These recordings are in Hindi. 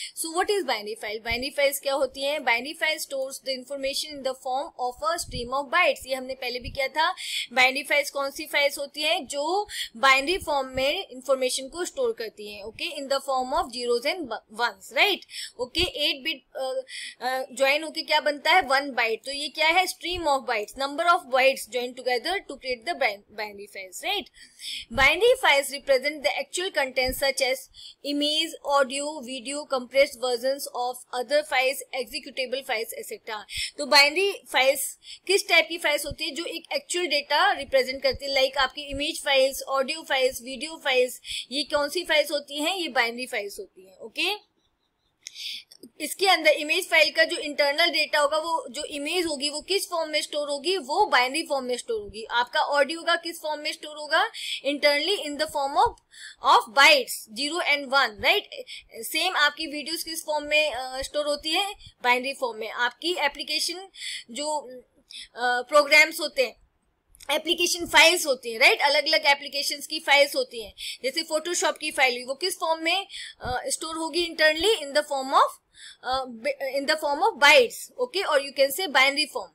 So what is binary file binary files क्या होती हैं? Binary file stores the information in the form of a stream of bytes ये हमने पहले भी किया था। बाइनरी फाइल्स कौन सी फाइल्स होती हैं? जो बाइनरी फॉर्म में इंफॉर्मेशन को स्टोर करती हैं okay in the form of zeros and ones right okay eight bit join होके क्या बनता है? वन बाइट तो ये क्या है? Stream of bytes number of bytes join together to create the binary files right binary files represent the actual content such as image audio video compressed versions of other files, executable files etc तो बाइनरी फाइल्स किस टाइप की फाइल्स होती है जो एक एक्चुअल डेटा रिप्रेजेंट करती है? लाइक आपकी image files audio files video files ये कौन सी फाइल्स होती हैं? ये बाइनरी फाइल्स होती हैं ओके okay? इसके अंदर इमेज फ़ाइल का जो इंटरनल डेटा होगा वो जो इमेज होगी वो किस फॉर्म में स्टोर होगी? वो बाइनरी फॉर्म में स्टोर होगी। आपका ऑडियो का किस फॉर्म में स्टोर होगा? Internally in the form of of bytes zero and one right same आपकी वीडियोस किस फॉर्म में स्टोर uh, होती है? बाइनरी फॉर्म में। आपकी एप्लीकेशन जो प्रोग्राम्स uh, होते हैं एप्लीकेशन फाइल्स होती हैं राइट अलग अलग एप्लीकेशन की फाइल्स होती हैं। जैसे फोटोशॉप की फ़ाइल वो किस फॉर्म में स्टोर uh, होगी? Internally in the form of in the form of bytes, okay? Or you can say binary form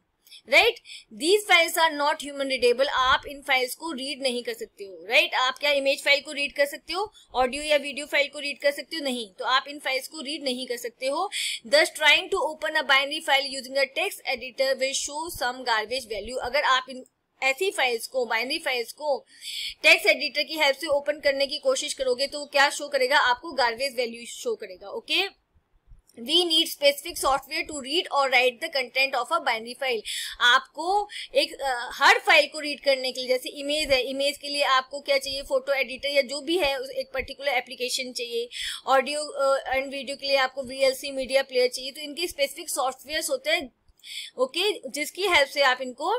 right these files are not human readable आप इन फाइल्स को रीड नहीं कर सकते हो राइट right? आप क्या इमेज फ़ाइल को रीड कर सकते हो? ऑडियो या वीडियो फ़ाइल को रीड कर सकते हो? नहीं. तो आप इन फाइल्स को रीड नहीं कर सकते हो. Thus trying to open a binary file using a text editor will show some garbage value अगर आप इन ऐसी फाइल्स को बाइनरी फाइल्स को टेक्स्ट एडिटर की हेल्प से ओपन करने की कोशिश करोगे तो क्या शो करेगा? आपको गार्बेज वैल्यू शो करेगा okay okay? We need specific software to read और write the content of a binary file आपको एक आ, हर फ़ाइल को रीड करने के लिए जैसे इमेज है इमेज के लिए आपको क्या चाहिए? फ़ोटो एडिटर या जो भी है एक पर्टिकुलर एप्लीकेशन चाहिए। ऑडियो एंड वीडियो के लिए आपको वीएलसी मीडिया प्लेयर चाहिए। तो इनके स्पेसिफिक सॉफ्टवेयर होते हैं ओके okay, जिसकी हेल्प से आप इनको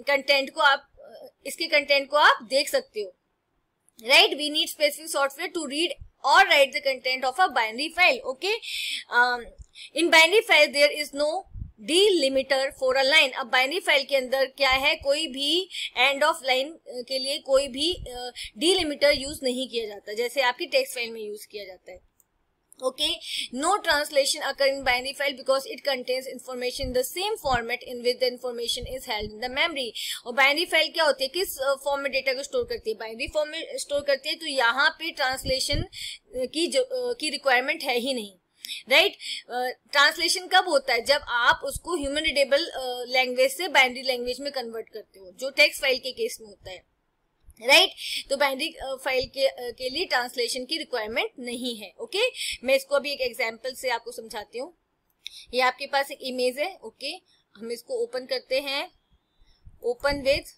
कंटेंट को आप इसके कंटेंट को आप देख सकते हो। Right we need specific software to read or write the content of a binary file okay? Um, in binary file there is no delimiter for a line अब बाइनरी फ़ाइल के अंदर क्या है? कोई भी एंड ऑफ़ लाइन के लिए कोई भी डीलिमिटर uh, यूज़ नहीं किया जाता जैसे आपकी टेक्स्ट फ़ाइल में यूज़ किया जाता है। Okay? No translation occur in binary file because it contains information in the same format in which the information is held in the memory. और binary file होती है? किस फॉर्म में डेटा को स्टोर करती है? बाइनरी फॉर्म में स्टोर करती है तो यहाँ पे ट्रांसलेशन की जो की रिक्वायरमेंट है ही नहीं। राइट ट्रांसलेशन कब होता है? जब आप उसको ह्यूमन रिडेबल लैंग्वेज से बाइनरी लैंग्वेज में कन्वर्ट करते हो, जो टेक्स्ट फ़ाइल के केस में होता है। Right right? तो बाइनरी फ़ाइल के के लिए ट्रांसलेशन की रिक्वायरमेंट नहीं है ओके okay? मैं इसको अभी एक एग्जांपल से आपको समझाती हूँ ये आपके पास एक इमेज है ओके okay? हम इसको ओपन करते हैं ओपन विथ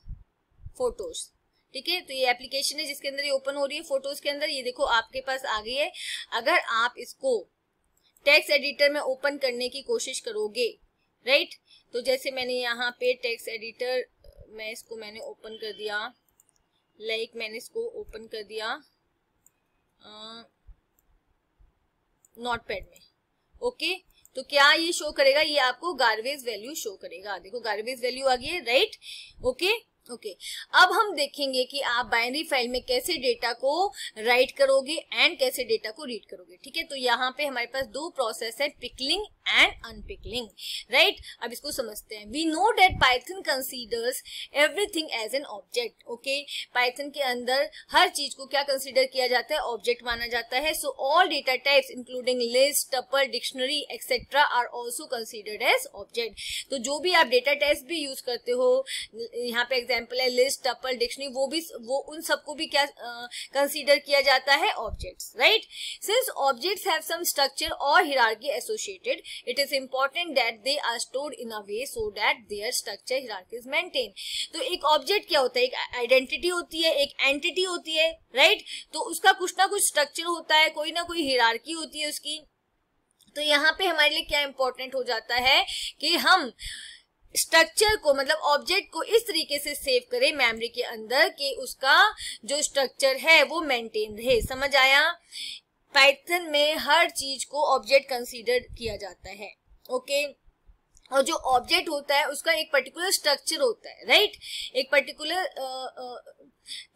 फ़ोटोज़ ठीक है तो ये एप्लीकेशन है जिसके अंदर ये ओपन हो रही है फ़ोटोज़ के अंदर ये देखो, आपके पास आ गई है अगर आप इसको टेक्स्ट एडिटर में ओपन करने की कोशिश करोगे राइट right? तो जैसे मैंने यहाँ पे टेक्स्ट एडिटर मैं इसको मैंने ओपन कर दिया लाइक like, मैंने इसको ओपन कर दिया नोट पैड में। Okay okay? तो क्या ये शो करेगा? ये आपको गार्बेज वैल्यू शो करेगा। देखो गार्बेज वैल्यू आ गई है राइट ओके ओके अब हम देखेंगे कि आप बाइनरी फ़ाइल में कैसे डेटा को राइट करोगे एंड कैसे डेटा को रीड करोगे। ठीक है? तो यहाँ पे हमारे पास दो प्रोसेस है पिकलिंग एंड अनपिकलिंग राइट अब इसको समझते हैं. We know that Python considers everything as an object okay Python के अंदर हर चीज़ को क्या कंसीडर किया जाता है? ऑब्जेक्ट माना जाता है. So all data types including list tuple dictionary etcetera are also considered as object तो जो भी आप डेटा टाइप्स भी यूज़ करते हो यहाँ पे एग्ज़ाम्पल है लिस्ट टपल डिक्शनरी वो भी वो उन सबको भी क्या कंसीडर uh, किया जाता है? Objects right since objects have some structure और hierarchy associated it is important that they are stored in a way so that their structure hierarchy is maintain तो एक ऑब्जेक्ट क्या होता है? एक आइडेंटिटी होती है, एक एंटिटी होती है राइट right? तो उसका कुछ ना कुछ स्ट्रक्चर होता है, कोई ना कोई हिरार्की होती है उसकी। तो यहाँ पे हमारे लिए क्या इंपॉर्टेंट हो जाता है कि हम स्ट्रक्चर को मतलब ऑब्जेक्ट को इस तरीके से सेव करें मेमोरी के अंदर कि उसका जो स्ट्रक्चर है वो मेंटेन रहे। समझ आया? पाइथन में हर चीज़ को ऑब्जेक्ट कंसीडर किया जाता है ओके okay? और जो ऑब्जेक्ट होता है, उसका एक पर्टिकुलर स्ट्रक्चर होता है राइट एक पर्टिकुलर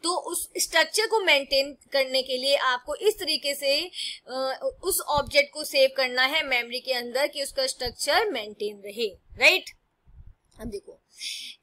तो उस स्ट्रक्चर को मेंटेन करने के लिए आपको इस तरीके से उस ऑब्जेक्ट को सेव करना है मेमोरी के अंदर कि उसका स्ट्रक्चर मेंटेन रहे राइट अब देखो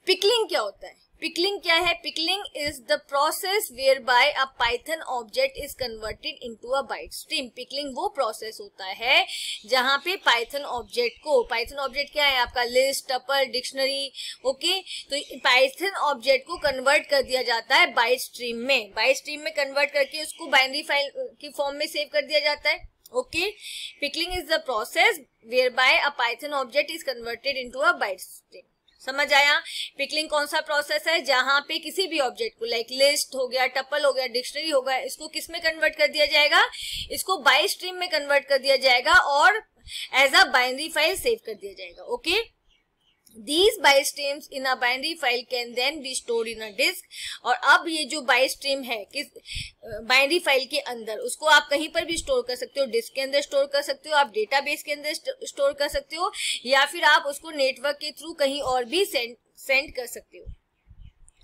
पिकलिंग क्या होता है? पिकलिंग क्या है? Pickling is the process whereby a Python object is converted into a byte stream pickling वो प्रोसेस होता है जहाँ पे पाइथन ऑब्जेक्ट को पाइथन ऑब्जेक्ट क्या है आपका? लिस्ट टपल डिक्शनरी ओके तो पाइथन ऑब्जेक्ट को कन्वर्ट कर दिया जाता है बाइट स्ट्रीम में। बाइट स्ट्रीम में कन्वर्ट करके उसको बाइनरी फ़ाइल की फॉर्म में सेव कर दिया जाता है okay pickling is the process whereby a Python object is converted into a byte stream समझ आया पिकलिंग कौन सा प्रोसेस है जहाँ पे किसी भी ऑब्जेक्ट को लाइक लिस्ट हो गया टप्पल हो गया डिक्शनरी हो गया, इसको किसमें कन्वर्ट कर दिया जाएगा इसको बाई स्ट्रीम में कन्वर्ट कर दिया जाएगा और as a binary file save कर दिया जाएगा okay okay? These streams in a binary file can then be stored in a disk. और अब ये जो stream है, किस बाइनरी फ़ाइल के अंदर, उसको आप कहीं पर भी स्टोर कर सकते हो डिस्क के अंदर स्टोर कर सकते हो, आप डेटाबेस के अंदर स्टोर कर सकते हो, या फिर आप उसको नेटवर्क के थ्रू कहीं और भी सेंड सेंड कर सकते हो।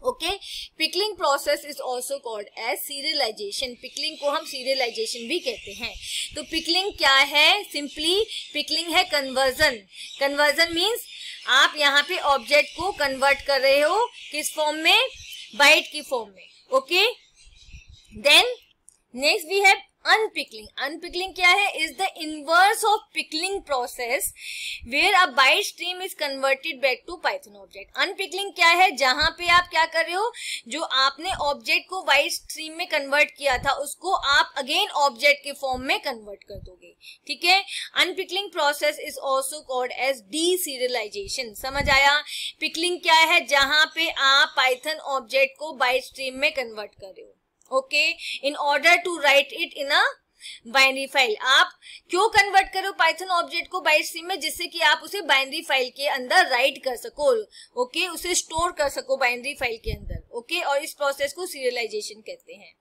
Okay pickling process is also called as serialization pickling को हम सीरियलाइजेशन भी कहते हैं। तो पिकलिंग क्या है? सिंपली पिकलिंग है कन्वर्जन कन्वर्जन मीन्स आप यहाँ पे ऑब्जेक्ट को कन्वर्ट कर रहे हो किस फॉर्म में? बाइट की फॉर्म में। Okay then next we have unpickling unpickling क्या है? Is the inverse of pickling process where a byte stream is converted back to Python object unpickling क्या है? जहाँ पे आप क्या कर रहे हो? जो आपने ऑब्जेक्ट को बाइट स्ट्रीम में कन्वर्ट किया था, उसको आप अगेन ऑब्जेक्ट के फॉर्म में कन्वर्ट कर दोगे। ठीक है? Unpickling process is also called as deserialization समझ आया? पिकलिंग क्या है? जहाँ पे आप पाइथन ऑब्जेक्ट को बाइट स्ट्रीम में कन्वर्ट कर रहे हो। Okay in order to write it in a binary file आप क्यों कन्वर्ट करो पाइथन ऑब्जेक्ट को बाइट स्ट्रीम में जिससे कि आप उसे बाइनरी फ़ाइल के अंदर राइट कर सको? Okay okay? उसे स्टोर कर सको बाइनरी फ़ाइल के अंदर. Okay okay? और इस प्रोसेस को सीरियलाइजेशन कहते हैं.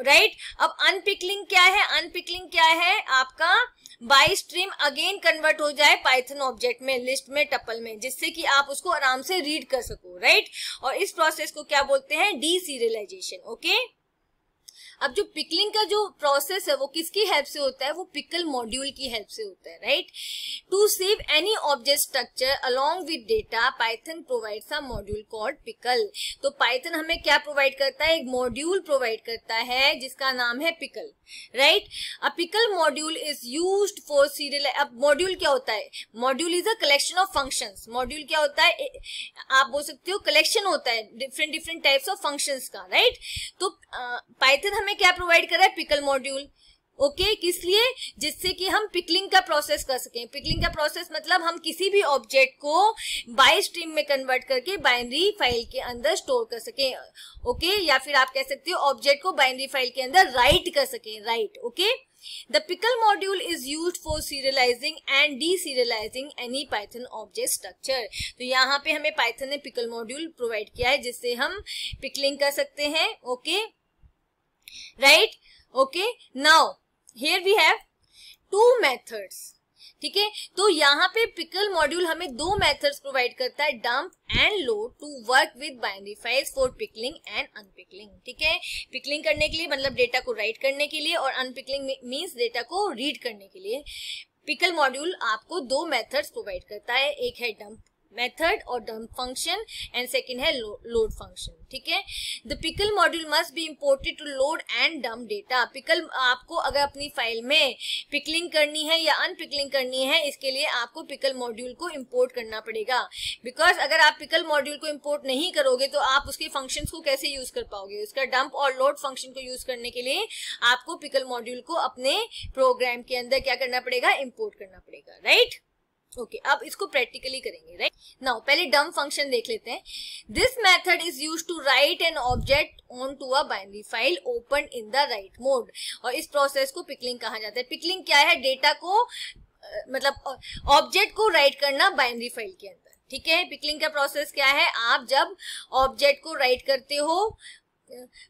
Right right? अब अनपिकलिंग क्या है? अनपिकलिंग क्या है? आपका बाई स्ट्रीम अगेन कन्वर्ट हो जाए पाइथन ऑब्जेक्ट में लिस्ट में टपल में, जिससे कि आप उसको आराम से रीड कर सको. Right right? और इस प्रोसेस को क्या बोलते हैं? डी सीरियलाइजेशन ओके अब जो पिकलिंग का जो प्रोसेस है, वो किसकी हेल्प से होता है? वो पिकल मॉड्यूल की हेल्प से होता है right to save any object structure along with data Python provide a module called pickle तो पाइथन हमें क्या प्रोवाइड करता है? एक मॉड्यूल प्रोवाइड करता है, जिसका नाम है pickle right a pickle module is use for serial अब मॉड्यूल क्या होता है? Module is a collection of function module क्या होता है? आप बोल सकते हो कलेक्शन होता है different different types of function का राइट तो पाइथन हमें क्या प्रोवाइड कर है? पिकल मॉड्यूल ओके okay, किस लिए? जिससे कि हम पिकलिंग का प्रोसेस कर सकें। पिकलिंग का प्रोसेस मतलब हम किसी भी ऑब्जेक्ट को बाई स्ट्रीम में कन्वर्ट करके बाइनरी फ़ाइल के अंदर स्टोर कर सकें। Okay okay? या फिर आप कह सकते हो ऑब्जेक्ट को बाइनरी फ़ाइल के अंदर राइट कर सकें। Right okay the pickle module is use for serializing and deserializing any Python object structure तो यहाँ पे हमें पाइथन ने पिकल मॉड्यूल प्रोवाइड किया है जिससे हम पिकलिंग कर सकते हैं okay right okay now here we have two methods. ठीक है? तो यहाँ पे पिकल मॉड्यूल हमें दो मेथड्स प्रोवाइड करता है dump and load to work with binary files for pickling and unpickling ठीक है? पिकलिंग करने के लिए मतलब डेटा को राइट करने के लिए और अनपिकलिंग मींस डेटा को रीड करने के लिए पिकल मॉड्यूल आपको दो मेथड्स प्रोवाइड करता है. एक है डंप मेथड और डम्प फ़ंक्शन एंड सेकेंड है लोड फ़ंक्शन ठीक है? The pickle module must be imported to load and dump data pickle आपको अगर अपनी फ़ाइल में पिकलिंग करनी है या अनपिकलिंग करनी है, इसके लिए आपको पिकल मॉड्यूल को इम्पोर्ट करना पड़ेगा। बिकॉज़ अगर आप पिकल मॉड्यूल को इम्पोर्ट नहीं करोगे तो आप उसके फ़ंक्शन को कैसे यूज़ कर पाओगे? उसका डंप और लोड फ़ंक्शन को यूज़ करने के लिए आपको पिकल मॉड्यूल को अपने प्रोग्राम के अंदर क्या करना पड़ेगा? इम्पोर्ट करना पड़ेगा राइट right? ओके okay, अब इसको प्रैक्टिकली करेंगे राइट नाउ पहले डम फ़ंक्शन देख लेते हैं। This method is use to write an object on to a binary file open in the write mode और इस प्रोसेस को पिकलिंग कहा जाता है। पिकलिंग क्या है? डेटा को मतलब ऑब्जेक्ट को राइट करना बाइनरी फ़ाइल के अंदर। ठीक है? पिकलिंग का प्रोसेस क्या है? आप जब ऑब्जेक्ट को राइट करते हो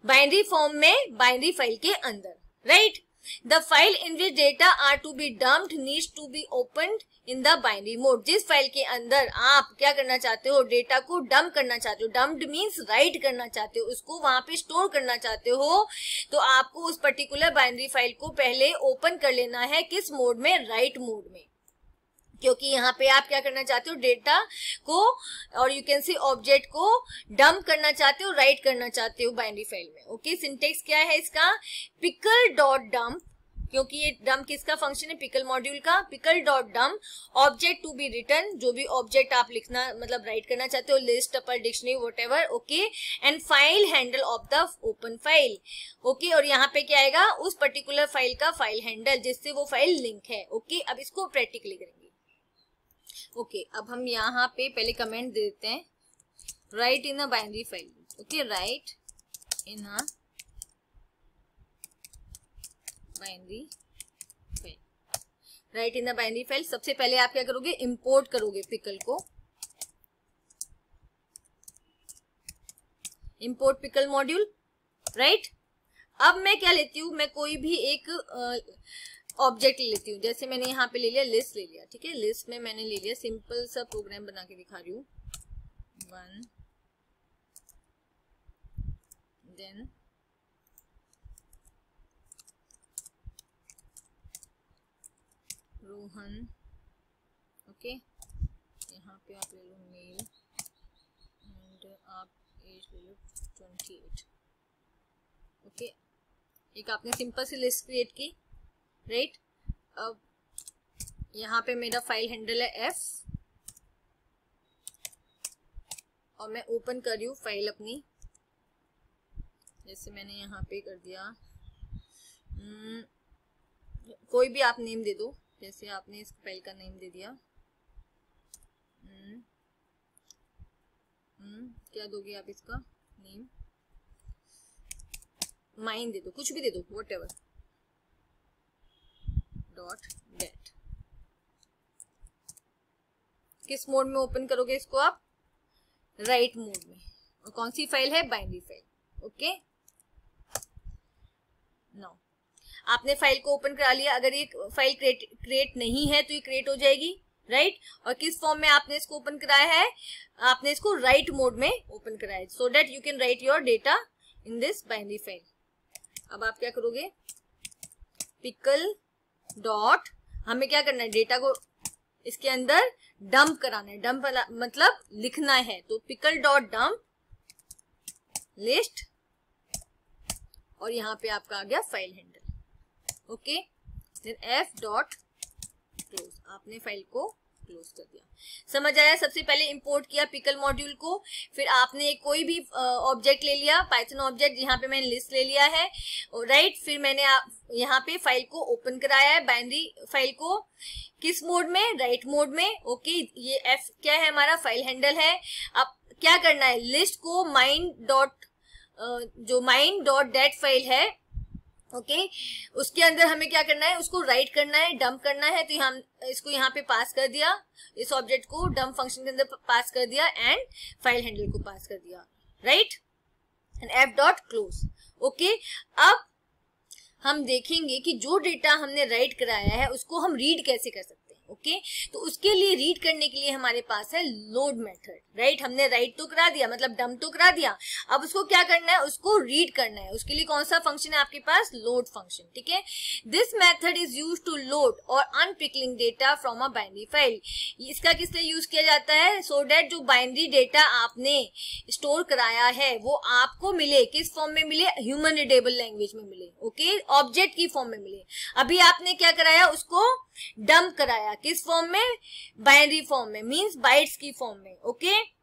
बाइनरी फॉर्म में बाइनरी फ़ाइल के अंदर write the file in which data are to be dumped needs to be open in the binary mode जिस फ़ाइल के अंदर आप क्या करना चाहते हो डेटा को डम्प करना चाहते हो डम्प्ड मीन्स राइट करना चाहते हो, उसको वहाँ पे स्टोर करना चाहते हो तो आपको उस पर्टिकुलर बाइनरी फ़ाइल को पहले ओपन कर लेना है किस मोड में? राइट मोड में। क्योंकि यहाँ पे आप क्या करना चाहते हो डेटा को और यू कैन सी ऑब्जेक्ट को डंप करना चाहते हो राइट करना चाहते हो बाइनरी फ़ाइल में। ओके सिंटेक्स क्या है इसका? पिकल डॉट डंप क्योंकि ये डम किसका फ़ंक्शन है? पिकल मॉड्यूल का। Pickle dot dump object to be return जो भी ऑब्जेक्ट आप लिखना मतलब राइट करना चाहते हो list upper dictionary whatever okay and file handle of the open file okay और यहाँ पे क्या आएगा? उस पर्टिकुलर फ़ाइल का फ़ाइल हैंडल जिससे वो फ़ाइल लिंक है ओके okay? अब इसको प्रैक्टिकली करेंगे। ओके अब हम यहाँ पे पहले कमेंट दे देते हैं. Write in a binary file okay write in a binary file write in the binary file सबसे पहले आप क्या करोगे? इंपोर्ट करोगे पिकल को. इंपोर्ट पिकल मॉड्यूल राइट अब मैं क्या लेती हूँ? मैं कोई भी एक ऑब्जेक्ट लेती हूँ। जैसे मैंने यहाँ पे ले लिया लिस्ट ले लिया, ठीक है? लिस्ट में मैंने ले लिया सिंपल सा प्रोग्राम बना के दिखा रही हूँ। वन देन रोहन ओके यहाँ पे आप ले लो मेल एंड आप एज ले लो ट्वेंटी एट ओके एक आपने सिंपल सी लिस्ट क्रिएट की। राइट अब यहाँ पे मेरा फ़ाइल हैंडल है एफ़ और मैं ओपन कर रही हूँ फ़ाइल अपनी। जैसे मैंने यहाँ पे कर दिया। hmm, कोई भी आप नेम दे दो। जैसे आपने इस फ़ाइल का नेम दे दिया। हम्म हम्म क्या दोगे आप इसका? नेम माइन दे दो कुछ भी दे दो वट एवर डॉट गेट किस मोड में ओपन करोगे इसको आप? राइट right मोड में। और कौन सी फ़ाइल है? बाइनरी फ़ाइल ओके नो आपने फ़ाइल को ओपन करा लिया। अगर ये फ़ाइल क्रिएट क्रिएट नहीं है तो ये क्रिएट हो जाएगी। Right right? और किस फॉर्म में आपने इसको ओपन कराया है? आपने इसको राइट right मोड में ओपन कराया so that you can write your data in this binary file अब आप क्या करोगे? पिकल डॉट, हमें क्या करना है? डेटा को इसके अंदर डंप कराना है। डंप मतलब लिखना है। तो पिकल डॉट डंप लिस्ट और यहाँ पे आपका आ गया file handle okay f dot close आपने फ़ाइल को क्लोज कर दिया। समझ आया? सबसे पहले इंपोर्ट किया पिकल मॉड्यूल को, फिर आपने कोई भी ऑब्जेक्ट ले लिया पाइथन ऑब्जेक्ट यहाँ पे मैंने लिस्ट ले लिया है राइट फिर मैंने यहाँ पे फ़ाइल को ओपन कराया है बाइनरी फ़ाइल को। किस मोड में? राइट मोड में। ओके ये एफ़ क्या है हमारा? फ़ाइल हैंडल है। अब क्या करना है? लिस्ट को माइंड डॉट जो माइंड डॉट डेट फ़ाइल है ओके? okay? उसके अंदर हमें क्या करना है? उसको राइट करना है डंप करना है तो हम इसको यहाँ पे पास कर दिया, इस ऑब्जेक्ट को डम्प फ़ंक्शन के अंदर पास कर दिया एंड फ़ाइल हैंडल को पास कर दिया right and f dot close okay? अब हम देखेंगे कि जो डेटा हमने राइट कराया है, उसको हम रीड कैसे कर सकते ओके तो उसके लिए रीड करने के लिए हमारे पास है लोड मेथड राइट हमने राइट तो करा दिया मतलब डम तो करा दिया। अब उसको क्या करना है? उसको रीड करना है। उसके लिए कौन सा फ़ंक्शन है आपके पास? लोड फ़ंक्शन ठीक है? This method is use to load और unpickling data from a binary file इसका किस लिए यूज़ किया जाता है? सो so डेट जो बाइनरी डेटा आपने स्टोर कराया है, वो आपको मिले। किस फॉर्म में मिले? ह्यूमन रिडेबल लैंग्वेज में मिले ओके okay? ऑब्जेक्ट की फॉर्म में मिले। अभी आपने क्या कराया? उसको डम्प कराया। किस फॉर्म में? बाइनरी फॉर्म में मींस बाइट्स की फॉर्म में ओके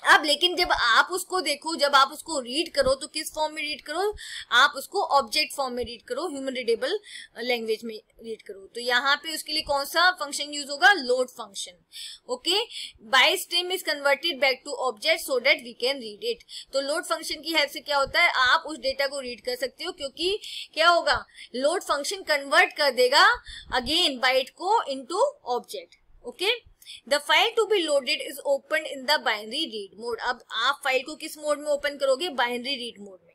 अब लेकिन जब आप उसको देखो, जब आप उसको रीड करो तो किस फॉर्म में रीड करो? आप उसको ऑब्जेक्ट फॉर्म में रीड करो ह्यूमन रीडेबल लैंग्वेज में रीड करो। तो यहाँ पे उसके लिए कौन सा फ़ंक्शन यूज़ होगा? Load function okay byte stream is converted back to object so that we can read it तो लोड फ़ंक्शन की हेल्प से क्या होता है? आप उस डेटा को रीड कर सकते हो, क्योंकि क्या होगा? लोड फ़ंक्शन कन्वर्ट कर देगा अगेन बाइट को into object okay the file to be loaded is open in the binary read mode अब आप फ़ाइल को किस मोड में ओपन करोगे? बाइनरी रीड मोड में.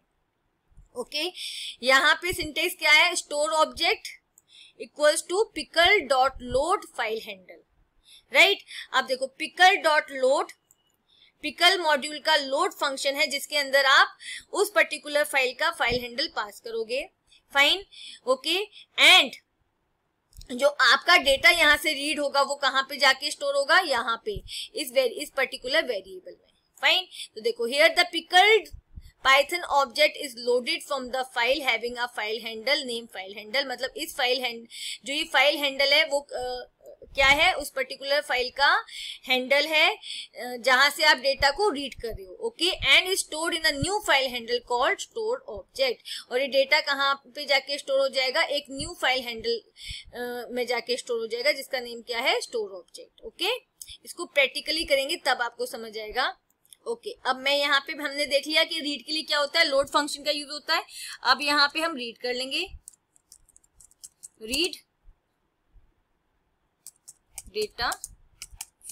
Okay okay? यहाँ पे सिंटेक्स क्या है? Store object equals to pickle dot load file handle right आप देखो pickle dot load pickle module का लोड फ़ंक्शन है जिसके अंदर आप उस पर्टिकुलर फ़ाइल का फ़ाइल हैंडल पास करोगे. फाइन ओके एंड जो आपका डेटा यहाँ से रीड होगा, वो कहाँ पे जाके स्टोर होगा? यहाँ पे, इस इस पर्टिकुलर वेरिएबल में। फाइन तो देखो here the pickled Python object is loaded from the file having a file handle name file handle मतलब इस फ़ाइल हैंड जो ये फ़ाइल हैंडल है, वो क्या है उस पर्टिकुलर फ़ाइल का हैंडल है जहाँ से आप डेटा को रीड कर रहे हो okay and is stored in a new file handle called store object और ये डेटा कहाँ पे जाके स्टोर हो जाएगा? एक न्यू फ़ाइल हैंडल में जाके स्टोर हो जाएगा जिसका नेम क्या है? स्टोर ऑब्जेक्ट ओके इसको प्रैक्टिकली करेंगे तब आपको समझ आएगा ओके okay, अब मैं यहाँ पे हमने देख लिया कि रीड के लिए क्या होता है लोड फ़ंक्शन का यूज़ होता है। अब यहाँ पे हम रीड कर लेंगे। Read data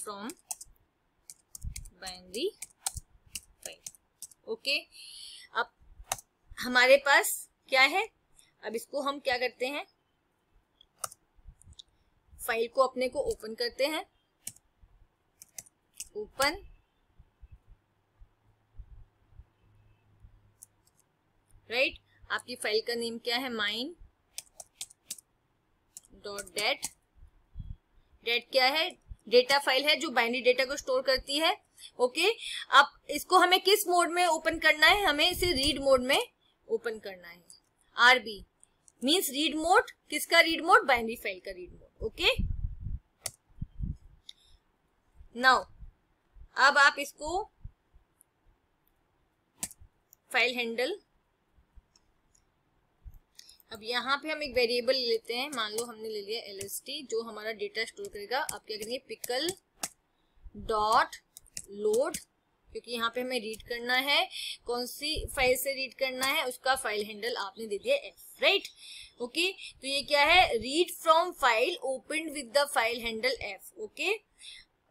from binary file. Okay अब हमारे पास क्या है? अब इसको हम क्या करते हैं? फ़ाइल को अपने को ओपन करते हैं। Open right? आपकी फ़ाइल का नेम क्या है? माइन डॉट डेट डेट क्या है डेटा फ़ाइल है जो बाइनरी डेटा को स्टोर करती है ओके अब इसको हमें किस मोड में ओपन करना है? हमें इसे रीड मोड में ओपन करना है। आरबी मीन्स रीड मोड किसका रीड मोड बाइनरी फ़ाइल का रीड मोड ओके नाउ अब आप इसको फ़ाइल हैंडल अब यहाँ पे हम एक वेरिएबल लेते हैं। मान लो हमने ले लिया एल जो हमारा डेटा स्टोर करेगा। आप क्या करेंगे? पिकल डॉट लोड क्योंकि यहाँ पे हमें रीड करना है। कौन सी फ़ाइल से रीड करना है? उसका फ़ाइल हैंडल आपने दे दिया एफ़ राइट ओके तो ये क्या है? Read from file open with the file handle F okay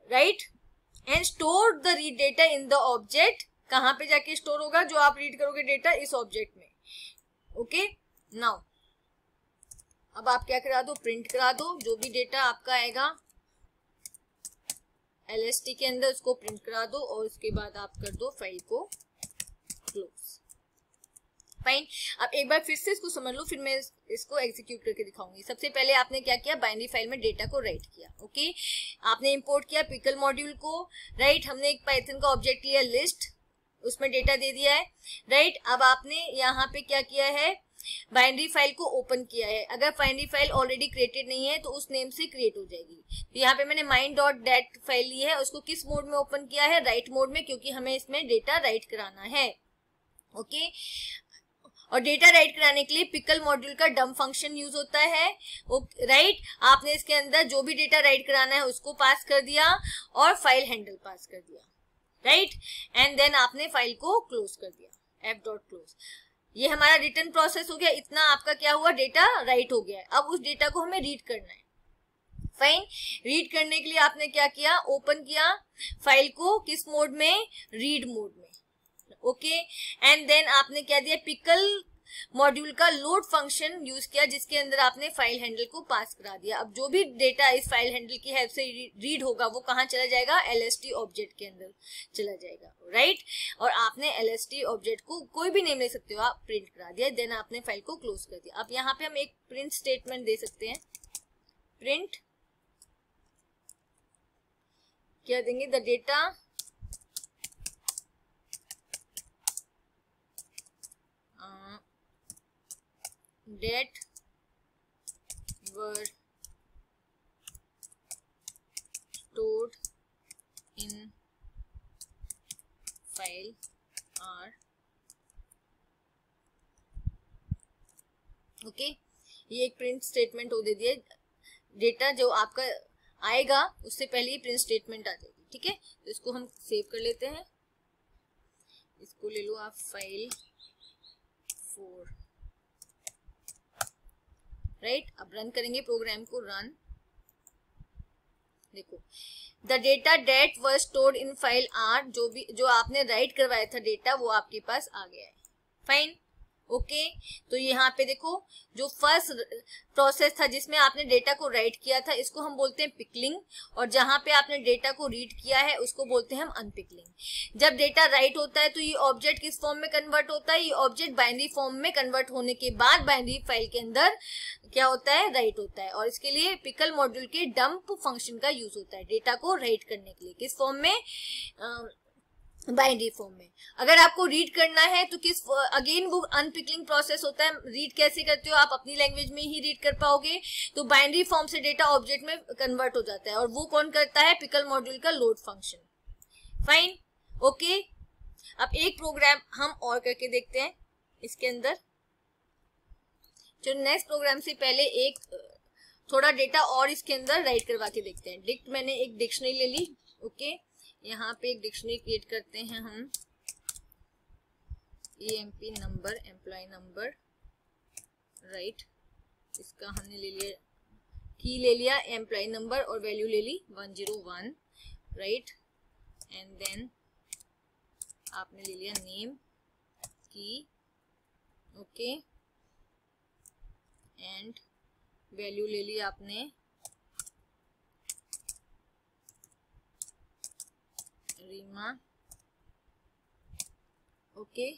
right and store the read data in the object कहाँ पे जाके स्टोर होगा? जो आप रीड करोगे डेटा इस ऑब्जेक्ट में ओके okay? नाउ अब आप क्या करा दो? प्रिंट करा दो, जो भी डेटा आपका आएगा। एलएसटी के अंदर उसको प्रिंट करा दो और उसके बाद आप कर दो फ़ाइल को क्लोज फाइन अब एक बार फिर से इसको समझ लो, फिर मैं इसको एग्जीक्यूट करके दिखाऊँगी। सबसे पहले आपने क्या किया? बाइनरी फ़ाइल में डेटा को राइट किया ओके आपने इंपोर्ट किया पिकल मॉड्यूल को राइट हमने एक पाइथन का ऑब्जेक्ट लिया लिस्ट उसमें डेटा दे दिया है राइट अब आपने यहाँ पे क्या किया है? बाइनरी फ़ाइल को ओपन किया है। अगर बाइनरी फ़ाइल ऑलरेडी क्रिएटेड नहीं है तो उस नेम से क्रिएट हो जाएगी। तो यहाँ पे मैंने माइंड डॉट डेट फ़ाइल ली है, उसको किस मोड में ओपन किया है? राइट मोड में, क्योंकि हमें इसमें डेटा राइट कराना है। ओके और डेटा राइट कराने के लिए पिकल मॉड्यूल का डम फ़ंक्शन यूज़ होता है। राइट आपने इसके अंदर जो भी डेटा राइट कराना है, उसको पास कर दिया और फ़ाइल हैंडल पास कर दिया। राइट एंड देन आपने फ़ाइल को क्लोज कर दिया। एफ़ डॉट क्लोज ये हमारा रिटर्न प्रोसेस हो गया, इतना आपका क्या हुआ डेटा राइट हो गया। अब उस डेटा को हमें रीड करना है। फाइन रीड करने के लिए आपने क्या किया? ओपन किया फ़ाइल को किस मोड में? रीड मोड में। ओके एंड देन आपने क्या दिया? पिकल मॉड्यूल का लोड फ़ंक्शन यूज़ किया, जिसके अंदर आपने फ़ाइल हैंडल को पास करा दिया। अब जो भी डेटा इस फ़ाइल हैंडल की हेल्प से रीड होगा, वो कहाँ चला जाएगा? एलएसटी ऑब्जेक्ट के अंदर चला जाएगा राइट और आपने एलएसटी ऑब्जेक्ट को कोई भी नेम ले सकते हो, आप प्रिंट करा दिया देन आपने फ़ाइल को क्लोज कर दिया। अब यहाँ पे हम एक प्रिंट स्टेटमेंट दे सकते हैं। प्रिंट क्या देंगे? The data that were stored in file are okay? ये एक प्रिंट स्टेटमेंट हो दे दिया डेटा जो आपका आएगा, उससे पहले ही प्रिंट स्टेटमेंट आ जाएगी, ठीक है? तो इसको हम सेव कर लेते हैं। इसको ले लो आप फ़ाइल फोर राइट अब रन करेंगे प्रोग्राम को रन देखो the data that was stored in file are जो भी, जो आपने राइट करवाया था डेटा वो आपके पास आ गया है। Fine okay? तो यहाँ पे देखो, जो फ़र्स्ट प्रोसेस था जिसमें आपने डेटा को राइट किया था, इसको हम बोलते हैं पिकलिंग और जहाँ पे आपने डेटा को रीड किया है, उसको बोलते हैं हम अनपिकलिंग जब डेटा राइट होता है तो ये ऑब्जेक्ट किस फॉर्म में कन्वर्ट होता है? ये ऑब्जेक्ट बाइनरी फॉर्म में कन्वर्ट होने के बाद बाइनरी फ़ाइल के अंदर क्या होता है? राइट होता है. और इसके लिए पिकल मॉड्यूल के डंप फ़ंक्शन का यूज़ होता है डेटा को राइट करने के लिए. किस फॉर्म में? बाइनरी फॉर्म में। अगर आपको रीड करना है तो किस अगेन वो अनपिकलिंग प्रोसेस होता है। रीड कैसे करते हो, आप अपनी लैंग्वेज में ही रीड कर पाओगे। तो बाइनरी फॉर्म से डेटा ऑब्जेक्ट में कन्वर्ट हो जाता है। और वो कौन करता है? पिकल मॉड्यूल का लोड फ़ंक्शन फाइन ओके अब एक प्रोग्राम हम और करके देखते हैं, इसके अंदर। जो नेक्स्ट प्रोग्राम से पहले एक, थोड़ा डेटा और इसके अंदर राइट करवा के देखते हैं। डिक्ट मैंने एक डिक्शनरी ले ली ओके यहाँ पे एक डिक्शनरी क्रिएट करते हैं हम। E M P number employ number right इसका हमने ले लिया की ले लिया एम्प्लॉय नंबर और वैल्यू ले ली one zero one right and then आपने ले लिया नेम की ओके एंड वैल्यू ले ली आपने। रीमा। ओके।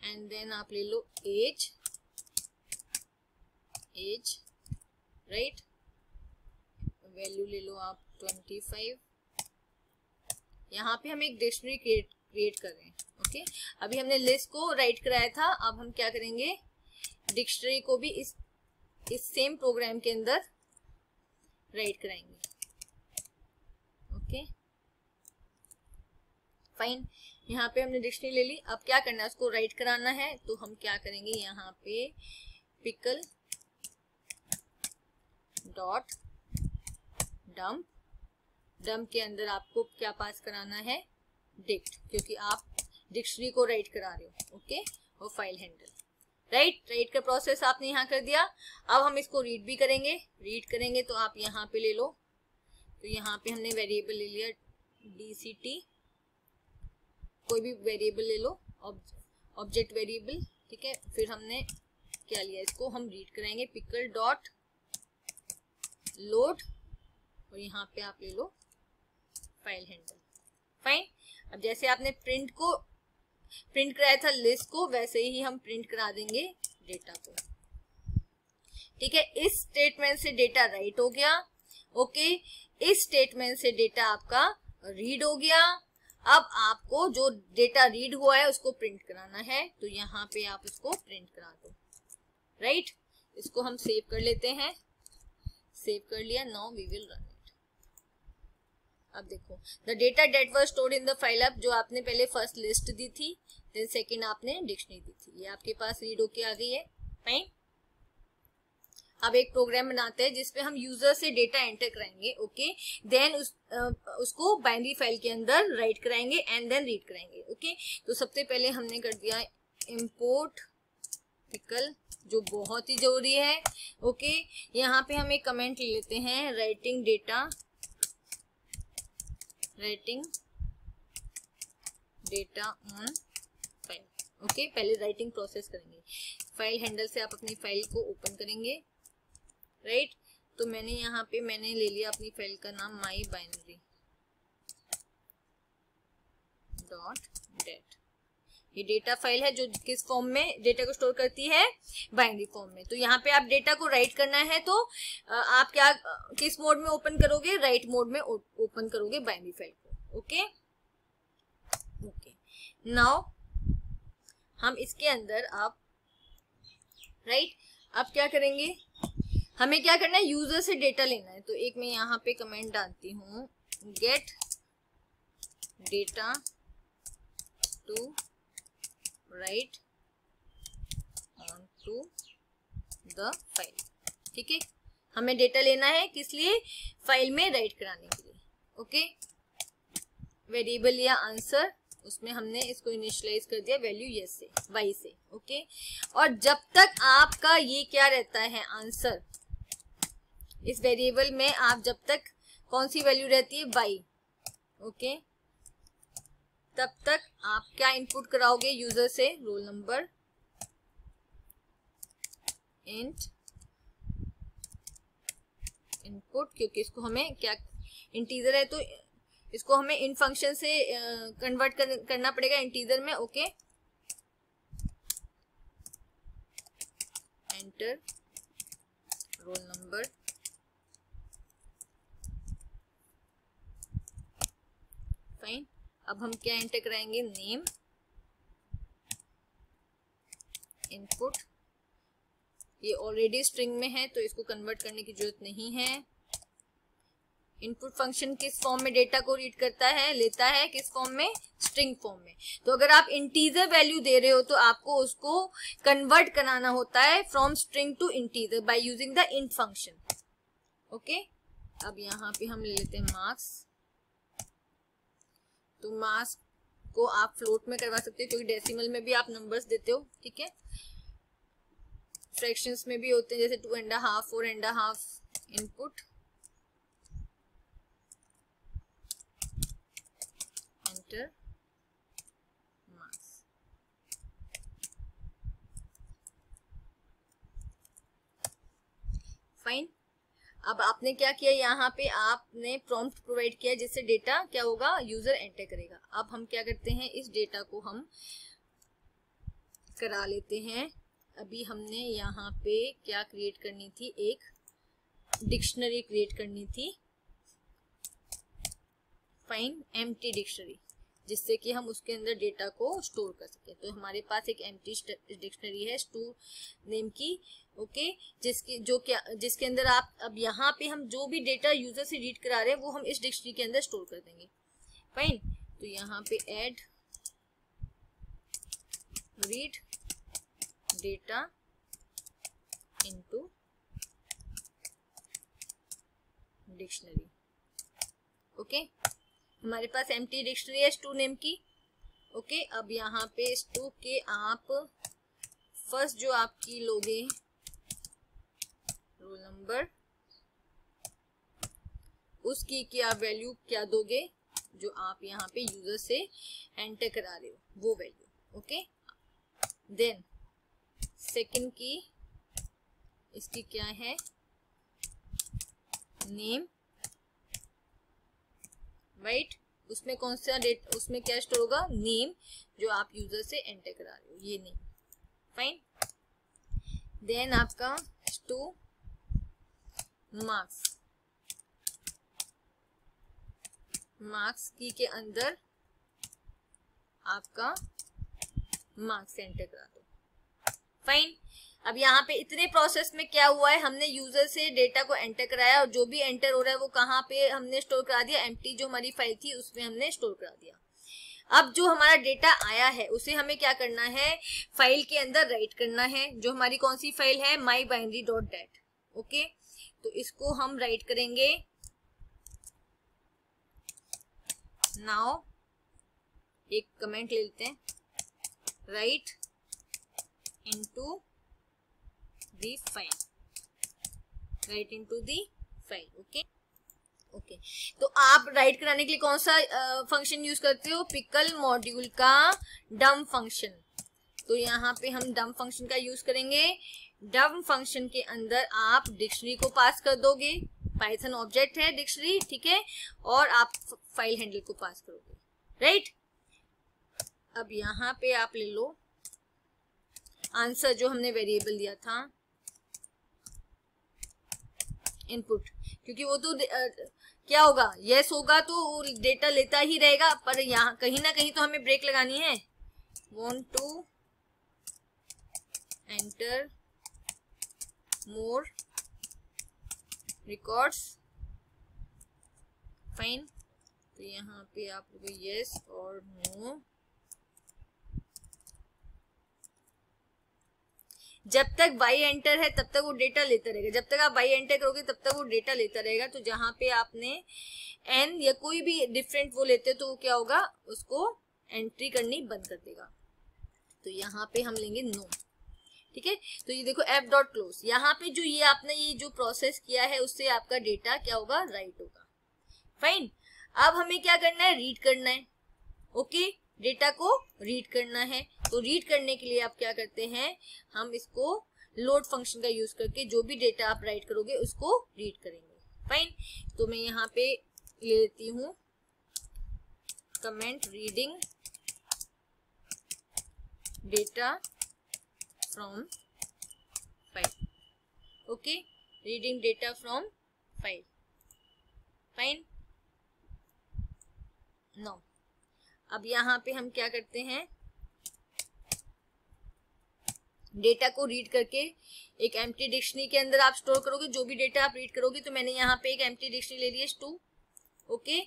एंड देन आप ले लो एज एज राइट वैल्यू ले लो आप ट्वेंटी फाइव यहाँ पे हम एक डिक्शनरी क्रिएट क्रिएट कर रहे हैं, ओके? अभी हमने लिस्ट को राइट कराया था, अब हम क्या करेंगे? डिक्शनरी को भी इस इस सेम प्रोग्राम के अंदर राइट कराएँगे ओके okay? फाइन। यहाँ पे हमने डिक्शनरी ले ली। अब क्या करना है? उसको राइट कराना है। तो हम क्या करेंगे? यहाँ पे पिकल डॉट डम्प डम्प के अंदर आपको क्या पास कराना है? डिक्ट क्योंकि आप डिक्शनरी को राइट करा रहे हो। ओके और फ़ाइल हैंडल राइट राइट का प्रोसेस आपने यहाँ कर दिया। अब हम इसको रीड भी करेंगे। रीड करेंगे तो आप यहाँ पे ले लो। तो यहाँ पे हमने वेरिएबल ले लिया। डी सी टी कोई भी वेरिएबल ले लो ऑब्जेक्ट वेरिएबल ठीक है? फिर हमने क्या लिया? इसको हम रीड कराएँगे पिकल डॉट लोड और यहाँ पे आप ले लो फ़ाइल हैंडल फाइन अब जैसे आपने प्रिंट को प्रिंट कराया था लिस्ट को, वैसे ही हम प्रिंट करा देंगे डेटा को। ठीक है? इस स्टेटमेंट से डेटा राइट हो गया ओके इस स्टेटमेंट से डेटा आपका रीड हो गया अब आपको जो डेटा रीड हुआ है, उसको प्रिंट कराना है। तो यहाँ पे आप उसको प्रिंट करा दो। राइट इसको हम सेव कर लेते हैं। सेव कर लिया। Now we will run it अब देखो। The data that was stored in the file अब जो आपने पहले फ़र्स्ट लिस्ट दी थी देन सेकेंड आपने डिक्शनरी दी थी। ये आपके पास रीड होके आ गई है। फाइन अब एक प्रोग्राम बनाते हैं जिसपे हम यूज़र से डेटा एंटर कराएँगे ओके देन उस उसको बाइनरी फ़ाइल के अंदर राइट कराएँगे एंड देन रीड कराएँगे ओके तो सबसे पहले हमने कर दिया इम्पोर्ट पिकल जो बहुत ही ज़रूरी है ओके यहाँ पे हम एक कमेंट ले लेते हैं writing data writing data on file okay पहले राइटिंग प्रोसेस करेंगे। फ़ाइल हैंडल से आप अपनी फ़ाइल को ओपन करेंगे। राइट? तो मैंने यहाँ पे मैंने ले लिया अपनी फ़ाइल का नाम माई बाइनरी डॉट डेट ये डेटा फ़ाइल है जो किस फॉर्म में? डेटा को स्टोर करती है बाइनरी फॉर्म में. तो यहाँ पे आप डेटा को राइट करना है तो आप क्या किस मोड में ओपन करोगे? राइट मोड में ओपन करोगे बाइनरी फ़ाइल को. ओके ओके नाउ हम इसके अंदर आप राइट अब क्या करेंगे? हमें क्या करना है? यूज़र से डेटा लेना है। तो एक मैं यहाँ पे कमेंट डालती हूँ। Get data to write on to the file ठीक है? हमें डेटा लेना है किस लिए? फ़ाइल में राइट कराने के लिए। ओके वेरिएबल या आंसर उसमें हमने इसको इनिशियलाइज कर दिया वैल्यू यस से वाई से। ओके और जब तक आपका ये क्या रहता है? आंसर इस वेरिएबल में आप जब तक कौन सी वैल्यू रहती है बाई ओके? तब तक आप क्या इनपुट कराओगे यूज़र से? रोल नंबर इंट इनपुट क्योंकि इसको हमें क्या इंटीजर है तो इसको हमें इन फ़ंक्शन से कन्वर्ट कर, करना पड़ेगा इंटीजर में okay? Enter roll number fine अब हम क्या एंटर कराएँगे? नेम इनपुट ये ऑलरेडी स्ट्रिंग में है तो इसको कन्वर्ट करने की ज़रूरत नहीं है। इनपुट फ़ंक्शन किस फॉर्म में डेटा को रीड करता है, लेता है, किस फॉर्म में? स्ट्रिंग फॉर्म में। तो अगर आप इंटीजर वैल्यू दे रहे हो तो आपको उसको कन्वर्ट कराना होता है from string to integer by using the int function okay अब यहाँ पे हम ले लेते हैं मार्क्स तो मार्क्स को आप फ्लोट में करवा सकते हो क्योंकि डेसिमल में भी आप नंबर्स देते हो, ठीक है? फ्रैक्शंस में भी होते हैं, जैसे two and half four and half input enter marks fine अब आपने क्या किया? यहाँ पे आपने प्रॉम्प्ट प्रोवाइड किया जिससे डेटा क्या होगा? यूज़र एंटर करेगा। अब हम क्या करते हैं? इस डेटा को हम करा लेते हैं। अभी हमने यहाँ पे क्या क्रिएट करनी थी? एक डिक्शनरी क्रिएट करनी थी। फाइन एम डिक्शनरी जिससे कि हम उसके अंदर डेटा को स्टोर कर सके। तो हमारे पास एक एम डिक्शनरी है। स्टोर नेम की ओके? जिसके जो क्या जिसके अंदर आप अब यहाँ पे हम जो भी डेटा यूज़र से रीड करा रहे हैं वो हम इस डिक्शनरी के अंदर स्टोर कर देंगे। फाइन तो यहाँ पे add read data into dictionary okay? हमारे पास एम टी डिक्शनरी है स्टू नेम की। ओके? okay, अब यहाँ पे स्टू के आप फ़र्स्ट जो आपकी लोगे रोल नंबर उसकी की आप वैल्यू क्या दोगे? जो आप यहाँ पे यूज़र से एंटर करा रहे हो, वो वैल्यू ओके देन सेकंड की इसकी क्या है? नेम राइट उसमें कौन सा डेट उसमें क्या स्टोर होगा? नेम जो आप यूज़र से एंटर करा रहे हो, ये नेम फाइन देन आपका टू मार्क्स। मार्क्स की के अंदर आपका मार्क्स एंटर करा दो। फाइन अब यहाँ पे इतने प्रोसेस में क्या हुआ है? हमने यूज़र से डेटा को एंटर कराया और जो भी एंटर हो रहा है वो कहाँ पे हमने स्टोर करा दिया? एम्प्टी जो हमारी फ़ाइल थी उसमें हमने स्टोर करा दिया। अब जो हमारा डेटा आया है, उसे हमें क्या करना है? फ़ाइल के अंदर राइट करना है, जो हमारी कौन सी फ़ाइल है? My binary dot dat okay तो इसको हम राइट करेंगे। नाउ एक कमेंट ले लेते हैं। Write into the file write into the file, okay? Okay तो आप राइट कराने के लिए कौन सा फ़ंक्शन यूज़ करते हो? पिकल मॉड्यूल का डम फ़ंक्शन तो यहाँ पे हम डम फ़ंक्शन का यूज़ करेंगे। डम फ़ंक्शन के अंदर आप डिक्शनरी को पास कर दोगे। पाइथन ऑब्जेक्ट है डिक्शनरी, ठीक है? और आप फ़ाइल हैंडल को पास करोगे। राइट अब यहाँ पे आप ले लो। आंसर जो हमने वेरिएबल दिया था। इनपुट क्योंकि वो तो क्या होगा? यस होगा तो डेटा लेता ही रहेगा, पर यहाँ कहीं ना कहीं तो हमें ब्रेक लगानी है। Want to enter more records fine तो यहाँ पे आप लोग यस और नो जब तक वाई एंटर है, तब तक वो डेटा लेता रहेगा। जब तक आप वाई एंटर करोगे, तब तक वो डेटा लेता रहेगा। तो जहाँ पे आपने एन या कोई भी डिफरेंट वो लेते तो वो क्या होगा? उसको एंट्री करनी बंद कर देगा। तो यहाँ पे हम लेंगे नो ठीक है? तो ये देखो एप डॉट क्लोज यहाँ पे जो ये आपने ये जो प्रोसेस किया है, उससे आपका डेटा क्या होगा? राइट होगा. फाइन अब हमें क्या करना है? रीड करना है. ओके डेटा को रीड करना है. तो रीड करने के लिए आप क्या करते हैं? हम इसको लोड फ़ंक्शन का यूज़ करके जो भी डेटा आप राइट करोगे, उसको रीड करेंगे. फाइन तो मैं यहाँ पे ले लेती हूँ. Comment reading data from file okay reading data from file fine no अब यहाँ पे हम क्या करते हैं? डेटा को रीड करके एक एम्प्टी डिक्शनरी के अंदर आप स्टोर करोगे, जो भी डेटा आप रीड करोगे तो मैंने यहाँ पे एक एम्प्टी डिक्शनरी ले लिया टू ओके?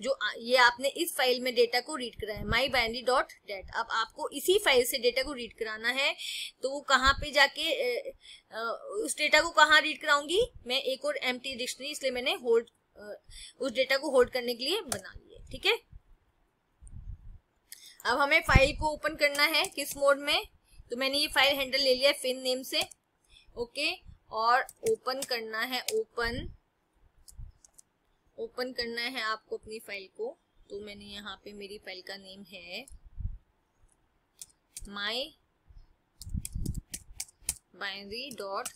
जो ये आपने इस फ़ाइल में डेटा को रीड करा है माई बाइनरी डॉट डेट अब आपको इसी फ़ाइल से डेटा को रीड कराना है तो वो कहाँ पे जाके उस डेटा को कहाँ रीड कराऊँगी? मैं एक और एम डिक्शनरी इसलिए मैंने होल्ड उस डेटा को होल्ड करने के लिए बना लिया ठीक है? अब हमें फ़ाइल को ओपन करना है, किस मोड में? तो मैंने ये फ़ाइल हैंडल ले लिया फिन नेम से, ओके? और ओपन करना है, ओपन ओपन करना है आपको अपनी फ़ाइल को। तो मैंने यहाँ पे मेरी फ़ाइल का नेम है my binary dot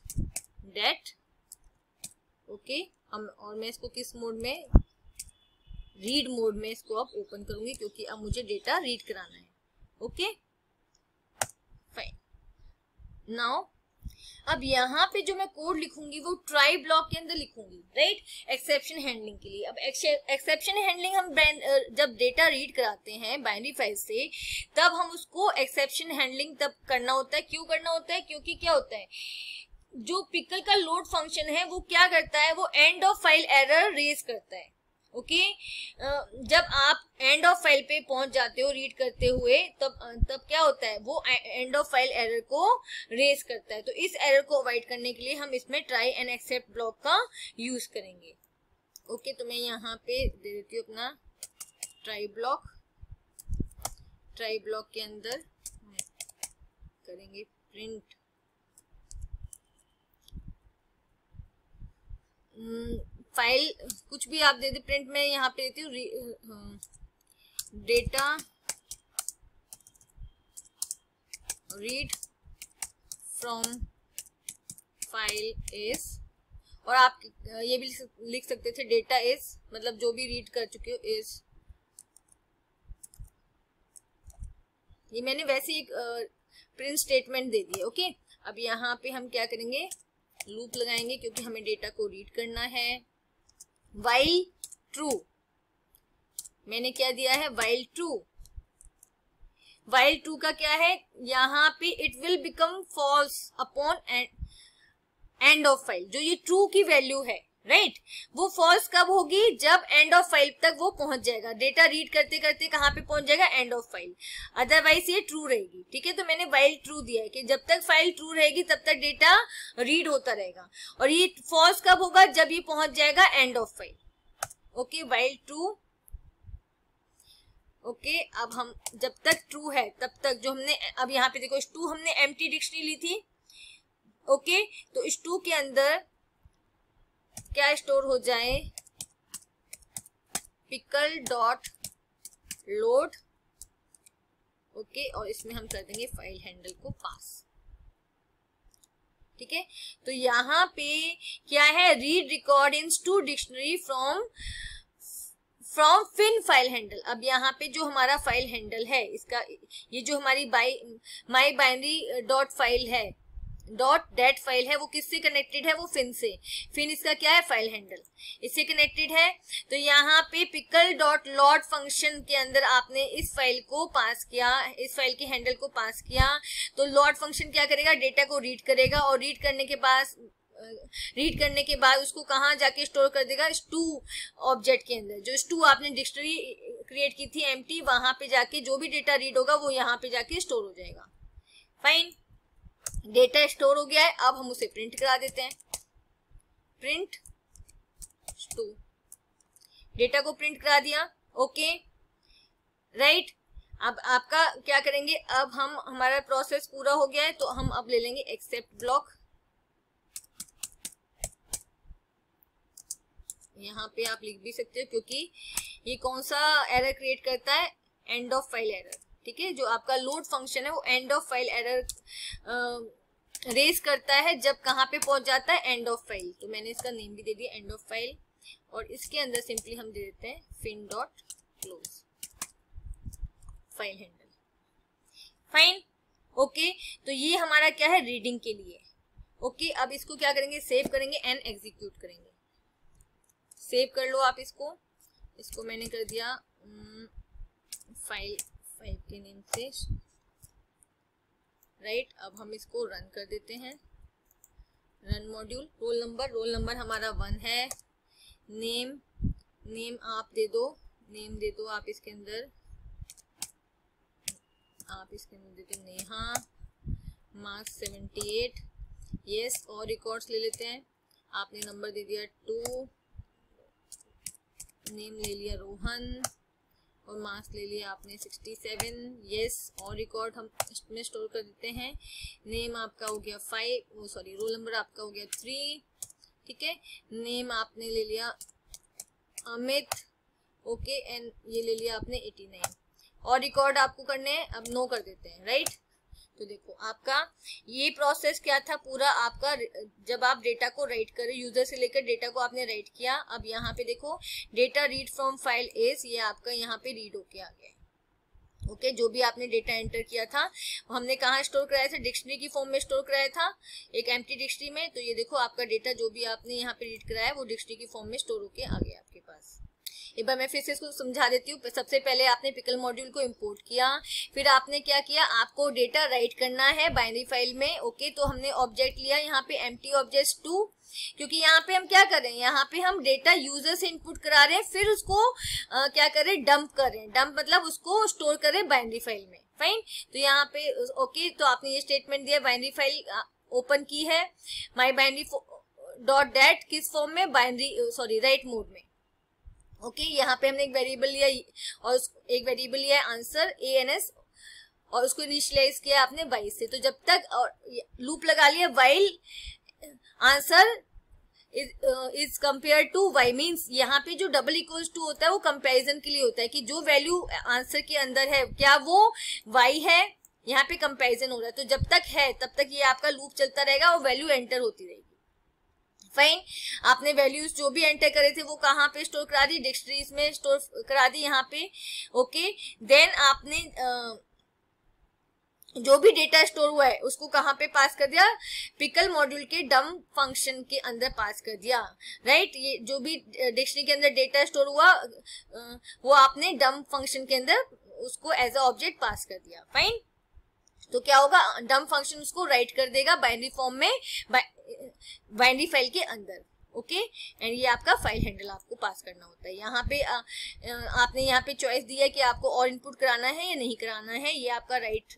dat. Okay और मैं इसको किस मोड में, रीड मोड में इसको अब ओपन करूँगी क्योंकि अब मुझे डेटा रीड कराना है। Okay, fine. नाउ अब यहाँ पे जो मैं कोड लिखूँगी, वो ट्राई ब्लॉक के अंदर लिखूँगी राइट एक्सेप्शन हैंडलिंग के लिए। अब एक्सेप्शन हैंडलिंग हम जब डेटा रीड कराते हैं बाइनरी फ़ाइल से, तब हम उसको एक्सेप्शन हैंडलिंग तब करना होता है। क्यों करना होता है? क्योंकि क्या होता है, जो पिकल का लोड फ़ंक्शन है, वो क्या करता है? वो end of file error raise करता है। ओके? जब आप एंड ऑफ़ फ़ाइल पे पहुँच जाते हो रीड करते हुए तब तब क्या होता है? वो एंड ऑफ़ फ़ाइल एरर को रेज करता है। तो इस एरर को अवॉइड करने के लिए हम इसमें ट्राई एंड एक्सेप्ट ब्लॉक का यूज़ करेंगे। ओके okay, तो मैं यहाँ पे दे देती हूँ अपना ट्राई ब्लॉक ट्राई ब्लॉक के अंदर करेंगे प्रिंट फ़ाइल, कुछ भी आप दे दे, प्रिंट में यहाँ पे देती हूँ data, read from file is, और आप ये भी लिख सकते थे, डेटा इज़ मतलब जो भी रीड कर चुके हो, इज़। ये मैंने वैसे एक प्रिंट स्टेटमेंट दे दिया ओके? अब यहाँ पे हम क्या करेंगे? लूप लगाएँगे, क्योंकि हमें डेटा को रीड करना है। वाइल ट्रू मैंने क्या दिया है? वाइल ट्रू वाइल ट्रू का क्या है? यहाँ पे it will become false upon and end of file जो ये ट्रू की वैल्यू है राइट? right? वो फॉल्स कब होगी? जब एंड ऑफ़ फ़ाइल तक वो पहुँच जाएगा। डेटा रीड करते करते कहाँ पे पहुँच जाएगा? एंड ऑफ़ फ़ाइल अदरवाइज़ ये ट्रू रहेगी। ठीक है? तो मैंने वाइल ट्रू दिया है कि जब तक फ़ाइल ट्रू रहेगी तब तक डेटा रीड होता रहेगा। और ये फॉल्स कब होगा? जब ये पहुँच जाएगा end of file okay while true okay अब हम जब तक ट्रू है तब तक जो हमने अब यहाँ पे देखो टू हमने एम डिक्शनरी ली थी। ओके okay, तो इस टू के अंदर क्या स्टोर हो जाए? पिकल डॉट लोड ओके और इसमें हम कर देंगे फ़ाइल हैंडल को पास ठीक है? तो यहाँ पे क्या है? Read record into dictionary from from fin file handle अब यहाँ पे जो हमारा फ़ाइल हैंडल है, इसका, ये जो हमारी by my binary dot file है डॉट डेट फ़ाइल है, वो किससे कनेक्टेड है? वो फिन से। फिन इसका क्या है? फ़ाइल हैंडल इससे कनेक्टेड है तो यहाँ पे पिकल डॉट लॉट फ़ंक्शन के अंदर आपने इस फ़ाइल को पास किया, इस फ़ाइल के हैंडल को पास किया तो लॉट फ़ंक्शन क्या करेगा? डेटा को रीड करेगा और रीड करने के बाद रीड करने के बाद उसको कहाँ जाके स्टोर कर देगा? स्टू ऑब्जेक्ट के अंदर। जो स्टू आपने डिक्शनरी क्रिएट की थी एम्प्टी वहाँ पे जाके जो भी डेटा रीड होगा, वो यहाँ पे जाके स्टोर हो जाएगा। फाइन डेटा स्टोर हो गया है, अब हम उसे प्रिंट करा देते हैं। प्रिंट टू डेटा को प्रिंट करा दिया, ओके। राइट, अब आपका क्या करेंगे, अब हम, हमारा प्रोसेस पूरा हो गया है तो हम अब ले लेंगे एक्सेप्ट ब्लॉक। यहाँ पे आप लिख भी सकते हो, क्योंकि ये कौन सा एरर क्रिएट करता है? एंड ऑफ़ फ़ाइल एरर ठीक है? जो आपका लोड फ़ंक्शन है वो end of file error raise करता है जब कहाँ पे पहुँच जाता है एंड ऑफ़ फ़ाइल तो मैंने इसका नेम भी दे दिया एंड ऑफ़ फ़ाइल और इसके अंदर सिंपली हम दे देते हैं fin dot close file handle fine okay तो ये हमारा क्या है? रीडिंग के लिए. ओके okay, अब इसको क्या करेंगे? सेव करेंगे एंड एग्जीक्यूट करेंगे. सेव कर लो आप इसको. इसको मैंने कर दिया फ़ाइल फ़ाइल के नेम से राइट अब हम इसको रन कर देते हैं। Run module roll number roll number हमारा वन है। नेम नेम आप दे दो। नेम दे दो आप इसके अंदर। आप इसके अंदर दे दो Neha. Marks seventy eight yes और रिकॉर्ड्स ले लेते हैं। आपने नंबर दे दिया टू नेम ले लिया रोहन। और मार्क्स ले लिए आपने 67 येस और रिकॉर्ड हम इसमें स्टोर कर देते हैं। नेम आपका हो गया फाइव वो सॉरी रोल नंबर आपका हो गया थ्री ठीक है? नेम आपने ले लिया अमित ओके एंड ये ले लिया आपने 89 और रिकॉर्ड आपको करने हैं, अब नो कर देते हैं राइट तो देखो आपका ये प्रोसेस क्या था? पूरा आपका जब आप डेटा को राइट करें यूज़र से लेकर डेटा को आपने राइट किया अब यहाँ पे देखो data read from file as ये आपका यहाँ पे रीड होके आ गया ओके okay, जो भी आपने डेटा एंटर किया था हमने कहा स्टोर कराया था? डिक्शनरी की फॉर्म में स्टोर कराया था एक एम्प्टी डिक्शनरी में तो ये देखो आपका डेटा जो भी आपने यहाँ पे रीड कराया वो डिक्शनरी की फॉर्म में स्टोर होके आ गया एक बार मैं फिर से इसको समझा देती हूँ। सबसे पहले आपने पिकल मॉड्यूल को इम्पोर्ट किया। फिर आपने क्या किया? आपको डेटा राइट करना है बाइनरी फ़ाइल में। ओके तो हमने ऑब्जेक्ट लिया यहाँ पे एम टी ऑब्जेक्ट टू क्योंकि यहाँ पे हम क्या कर रहे हैं? यहाँ पे हम डेटा यूज़र से इनपुट करा रहे हैं। फिर उसको आ, क्या करें डंप करें डंप मतलब उसको स्टोर करें बाइनरी फ़ाइल में। फाइन तो यहाँ पे ओके तो आपने ये स्टेटमेंट दिया बाइनरी फ़ाइल ओपन की है। माई बाइनरी डॉट डेट किस फॉर्म में? बाइनरी सॉरी राइट मोड में। ओके okay, यहाँ पे हमने एक वेरिएबल लिया और एक वेरिएबल लिया आंसर ए एन एस और उसको इनिशियलाइज किया आपने वाई से। तो जब तक और लूप लगा लिया while answer is compare to Y means यहाँ पे जो डबल इक्वल्स टू होता है वो कंपैरिजन के लिए होता है कि जो वैल्यू आंसर के अंदर है क्या वो वाई है? यहाँ पे कंपैरिजन हो रहा है। तो जब तक है तब तक ये आपका लूप चलता रहेगा और वैल्यू एंटर होती रहेगी। फाइन आपने वैल्यूज़ जो भी एंटर करे थे, वो कहाँ पे स्टोर करा दी? डिक्शनरीज में स्टोर करा दी यहाँ पे। ओके देन आपने जो भी डेटा स्टोर हुआ है, उसको कहाँ पे पास कर दिया? पिकल मॉड्यूल के डम फ़ंक्शन के अंदर पास कर दिया। राइट ये जो भी डिक्शनरी के अंदर डेटा स्टोर हुआ वो आपने डम फ़ंक्शन के अंदर उसको एज अ ऑब्जेक्ट पास कर दिया। फाइन तो क्या होगा? डम फ़ंक्शन उसको राइट कर देगा बाइनरी फॉर्म में बाइनरी फ़ाइल के अंदर ओके एंड ये आपका फ़ाइल हैंडल आपको पास करना होता है। यहाँ पे आ, आपने यहाँ पे चॉइस दिया कि आपको और इनपुट कराना है या नहीं कराना है ये आपका राइट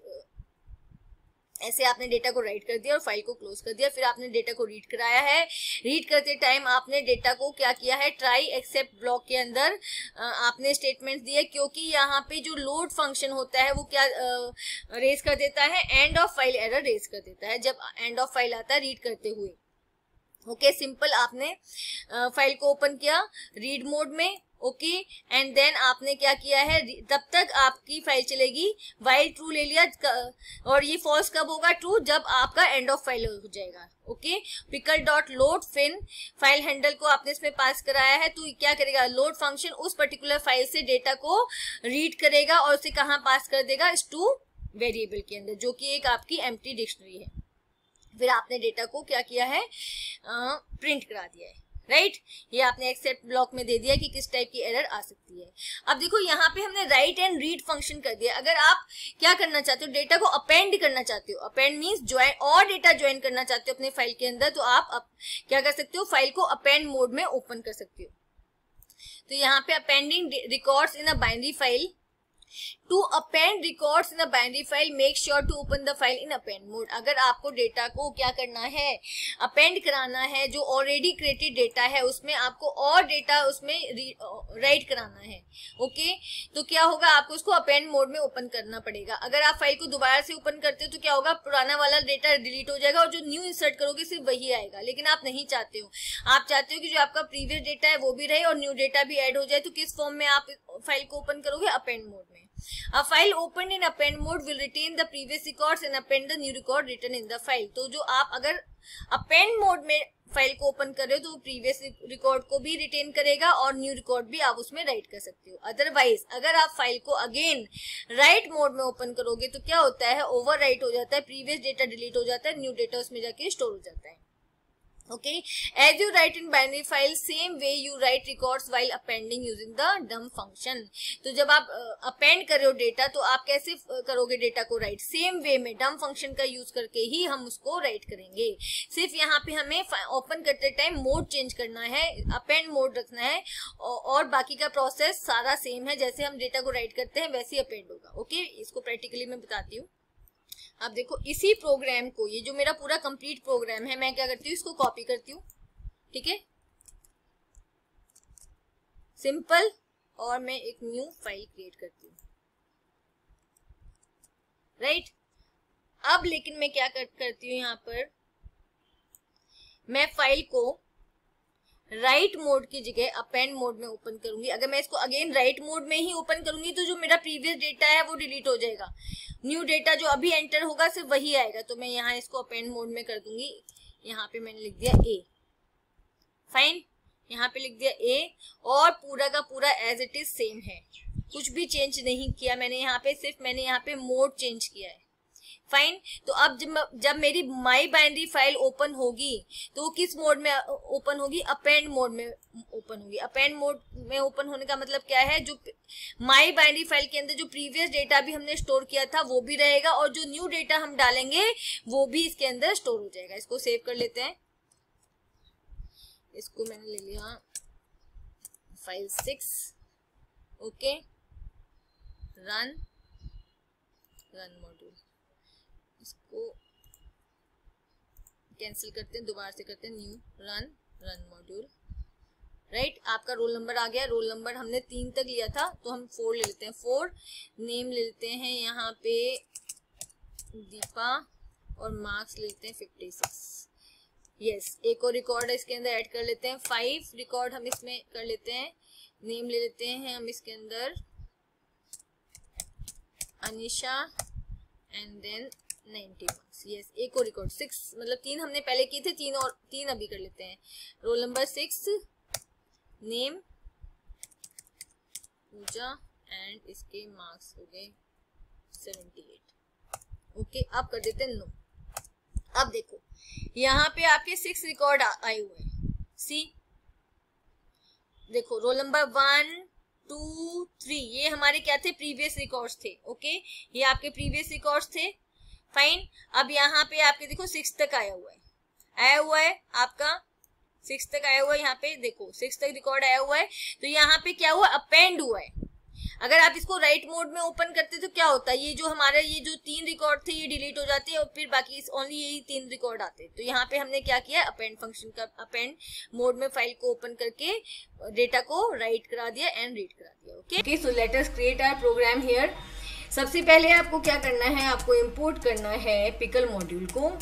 ऐसे आपने डेटा को राइट कर दिया और फ़ाइल को क्लोज कर दिया फिर आपने डेटा को रीड कराया है। रीड करते टाइम आपने डेटा को क्या किया है? ट्राई एक्सेप्ट ब्लॉक के अंदर आपने स्टेटमेंट दिए क्योंकि यहाँ पे जो लोड फ़ंक्शन होता है वो क्या रेज कर देता है end of file error raise कर देता है जब एंड ऑफ़ फ़ाइल आता है रीड करते हुए। ओके okay, सिंपल आपने फ़ाइल को ओपन किया रीड मोड में ओके एंड देन आपने क्या किया है? तब तक आपकी फ़ाइल चलेगी। वाइल ट्रू ले लिया और ये फॉल्स कब होगा? ट्रू जब आपका एंड ऑफ़ फ़ाइल हो जाएगा। Okay pickle dot load fin file handle को आपने इसमें पास कराया है। तो क्या करेगा? लोड फ़ंक्शन उस पर्टिकुलर फ़ाइल से डेटा को रीड करेगा और उसे कहाँ पास कर देगा? इस टू वेरिएबल के अंदर, जो कि एक आपकी एम्प्टी डिक्शनरी है। फिर आपने डेटा को क्या किया है? प्रिंट करा दिया है। राइट ये आपने एक्सेप्ट ब्लॉक में दे दिया कि किस टाइप की एरर आ सकती है। अब देखो यहाँ पे हमने राइट एंड रीड फ़ंक्शन कर दिया। अगर आप क्या करना चाहते हो डेटा को अपेंड करना चाहते हो अपेंड मीन्स ज्वाइन और डेटा ज्वाइन करना चाहते हो अपने फ़ाइल के अंदर तो आप अप, क्या कर सकते हो फ़ाइल को अपेंड मोड में ओपन कर सकते हो। तो यहाँ पे appending records in a binary file to append records in a binary file make sure to open the file in append mode अगर आपको डेटा को क्या करना है अपेंड कराना है, जो ऑलरेडी क्रिएटेड डेटा है, उसमें आपको और डेटा उसमें राइट कराना है ओके तो क्या होगा, आपको उसको अपेंड मोड में ओपन करना पड़ेगा। अगर आप फ़ाइल को दोबारा से ओपन करते हो तो क्या होगा, पुराना वाला डेटा डिलीट हो जाएगा और जो न्यू इंसर्ट करोगे, सिर्फ़ वही आएगा। लेकिन आप नहीं चाहते हो। आप चाहते हो कि जो आपका प्रीवियस डेटा है, वो भी रहे और न्यू डेटा भी एड हो जाए तो किस फॉर्म में आप फ़ाइल को ओपन करोगे अपेंड मोड में। A file open in append mode will retain the previous records and append the new record written in the file तो जो आप अगर अपेंड मोड में फ़ाइल को ओपन कर रहे हो तो प्रीवियस रिकॉर्ड को भी रिटेन करेगा और न्यू रिकॉर्ड भी आप उसमें राइट कर सकते हो। अदरवाइज़ अगर आप फ़ाइल को अगेन राइट मोड में ओपन करोगे तो क्या होता है? ओवर राइट हो जाता है प्रीवियस डेटा डिलीट हो जाता है न्यू डेटा उसमें जाके स्टोर हो जाता है। Okay? As you write in binary file, same way you write records while appending using the dump function. तो जब आप अपेंड कर रहे हो डेटा तो आप कैसे करोगे डेटा को राइट सेम वे में डम फ़ंक्शन का यूज़ करके ही हम उसको राइट करेंगे। सिर्फ़ यहाँ पे हमें ओपन करते टाइम मोड चेंज करना है अपेंड मोड रखना है और बाकी का प्रोसेस सारा सेम है, जैसे हम डेटा को राइट करते हैं, वैसे ही अपेंड होगा। ओके इसको प्रैक्टिकली मैं बताती हूँ। अब देखो इसी प्रोग्राम को ये जो मेरा पूरा कंप्लीट प्रोग्राम है मैं क्या करती हूँ इसको कॉपी करती हूँ। ठीक है? सिंपल और मैं एक न्यू फ़ाइल क्रिएट करती हूँ। राइट अब लेकिन मैं क्या कर, करती हूँ यहाँ पर मैं फ़ाइल को राइट मोड की जगह अपेंड मोड में ओपन करूँगी। अगर मैं इसको अगेन राइट मोड में ही ओपन करूँगी तो जो मेरा प्रीवियस डेटा है, वो डिलीट हो जाएगा। न्यू डेटा जो अभी एंटर होगा, सिर्फ़ वही आएगा। तो मैं यहाँ इसको अपेंड मोड में कर दूँगी। यहाँ पे मैंने लिख दिया ए फाइन यहाँ पे लिख दिया ए और पूरा का पूरा एज इट इज़ सेम है। कुछ भी चेंज नहीं किया मैंने यहाँ पे, सिर्फ़ मैंने यहाँ पे मोड चेंज किया है। फाइन तो अब जब जब मेरी माई बाइनरी फ़ाइल ओपन होगी तो वो किस मोड में ओपन होगी? अपेंड मोड में ओपन होगी। अपेंड मोड में ओपन होने का मतलब क्या है? जो माई बाइनरी फ़ाइल के अंदर जो प्रीवियस डेटा भी हमने स्टोर किया था, वो भी रहेगा और जो न्यू डेटा हम डालेंगे, वो भी इसके अंदर स्टोर हो जाएगा। इसको सेव कर लेते हैं। इसको मैंने ले लिया। File six okay run run module इसको कैंसिल करते हैं, दोबारा से करते हैं new run run module right आपका रोल नंबर आ गया रोल नंबर हमने तीन तक लिया था तो हम फोर ले लेते हैं. फोर नेम ले लेते हैं यहाँ पे, दीपा और मार्क्स ले लेते हैं फिफ्टी सिक्स यस एक और रिकॉर्ड इसके अंदर ऐड कर लेते हैं. फाइव रिकॉर्ड हम इसमें कर लेते हैं. नेम ले लेते हैं हम इसके अंदर. Anisha and then ninety marks yes एक और रिकॉर्ड सिक्स मतलब तीन हमने पहले किए थे, तीन और, तीन अभी कर लेते हैं। Roll number six name Pooja and इसके मार्क्स हो गए सेवेंटी एट ओके अब कर देते हैं नो अब देखो, यहाँ पे आपके सिक्स रिकॉर्ड आए हुए हैं। सी देखो roll number one two three ये हमारे क्या थे? प्रीवियस रिकॉर्ड्स थे ओके ये आपके प्रीवियस रिकॉर्ड्स थे फाइन अब यहाँ पे आपके देखो सिक्स तक आया हुआ है। आया हुआ है आपका सिक्स तक आया हुआ है यहाँ पे, देखो सिक्स तक रिकॉर्ड आया हुआ है। तो यहाँ पे क्या हुआ? अपेंड हुआ है। अगर आप इसको राइट मोड में ओपन करते तो क्या होता? है ये जो हमारे, ये जो तीन रिकॉर्ड थे, ये डिलीट हो जाते हैं और फिर बाकी ओनली यही तीन रिकॉर्ड आते। हैं तो यहाँ पे हमने क्या किया? अपेंड फ़ंक्शन का अपेंड मोड में फ़ाइल को ओपन करके डेटा को राइट करा दिया एंड रीड करा दिया okay so let us create our program here सबसे पहले आपको क्या करना है, आपको इंपोर्ट करना है पिकल मॉड्यूल को।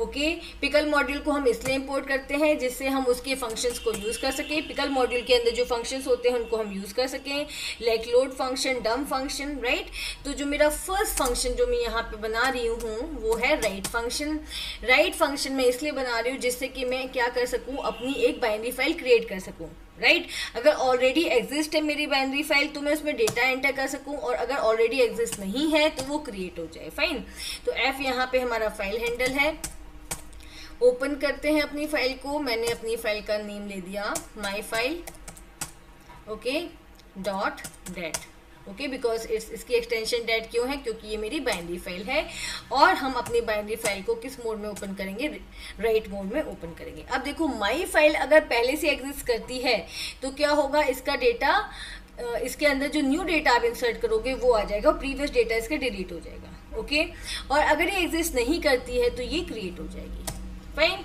ओके पिकल मॉड्यूल को हम इसलिए इंपोर्ट करते हैं जिससे हम उसके फ़ंक्शंस को यूज़ कर सकें। पिकल मॉड्यूल के अंदर जो फ़ंक्शंस होते हैं, उनको हम यूज़ कर सकें। Like load function dump function right तो जो मेरा फ़र्स्ट फ़ंक्शन जो मैं यहाँ पे बना रही हूँ, वो है राइट फ़ंक्शन राइट फ़ंक्शन मैं इसलिए बना रही हूँ जिससे कि मैं क्या कर सकूँ, अपनी एक बाइनरी फ़ाइल क्रिएट कर सकूँ। राइट? अगर ऑलरेडी एग्जिस्ट है मेरी बाइनरी फ़ाइल तो मैं उसमें डेटा एंटर कर सकूँ और अगर ऑलरेडी एग्जिस्ट नहीं है तो वो क्रिएट हो जाए। फाइन तो एफ़ यहाँ पे हमारा फ़ाइल हैंडल है। ओपन करते हैं अपनी फ़ाइल को। मैंने अपनी फ़ाइल का नेम ले दिया my file okay dot dat okay because it's इसकी एक्सटेंशन डेट क्यों है? क्योंकि ये मेरी बाइनरी फ़ाइल है। और हम अपनी बाइनरी फ़ाइल को किस मोड में ओपन करेंगे? राइट मोड में ओपन करेंगे। अब देखो माई फ़ाइल अगर पहले से एग्जिस्ट करती है तो क्या होगा? इसका डेटा इसके अंदर जो न्यू डेटा आप इंसर्ट करोगे, वो आ जाएगा और प्रीवियस डेटा इसका डिलीट हो जाएगा। ओके और अगर ये एग्जिस्ट नहीं करती है तो ये क्रिएट हो जाएगी। फाइन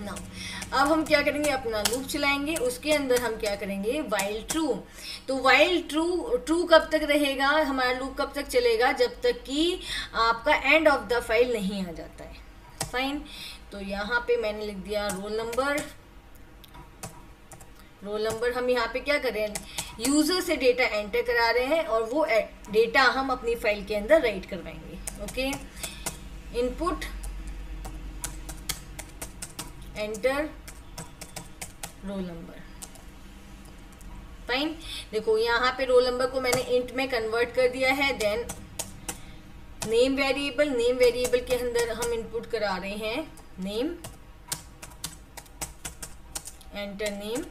नाउ अब हम क्या करेंगे? अपना लूप चलाएँगे। उसके अंदर हम क्या करेंगे? वाइल ट्रू तो वाइल ट्रू ट्रू कब तक रहेगा? हमारा लूप कब तक चलेगा? जब तक कि आपका एंड ऑफ़ द फ़ाइल नहीं आ जाता है। फाइन तो यहाँ पे मैंने लिख दिया रोल नंबर रोल नंबर हम यहाँ पे क्या करें यूज़र से डेटा एंटर करा रहे हैं और वो डेटा हम अपनी फ़ाइल के अंदर राइट करवाएँगे। Okay input enter roll number fine देखो, यहाँ पे रोल नंबर को मैंने इंट में कन्वर्ट कर दिया है then name variable name variable के अंदर हम इनपुट करा रहे हैं name enter name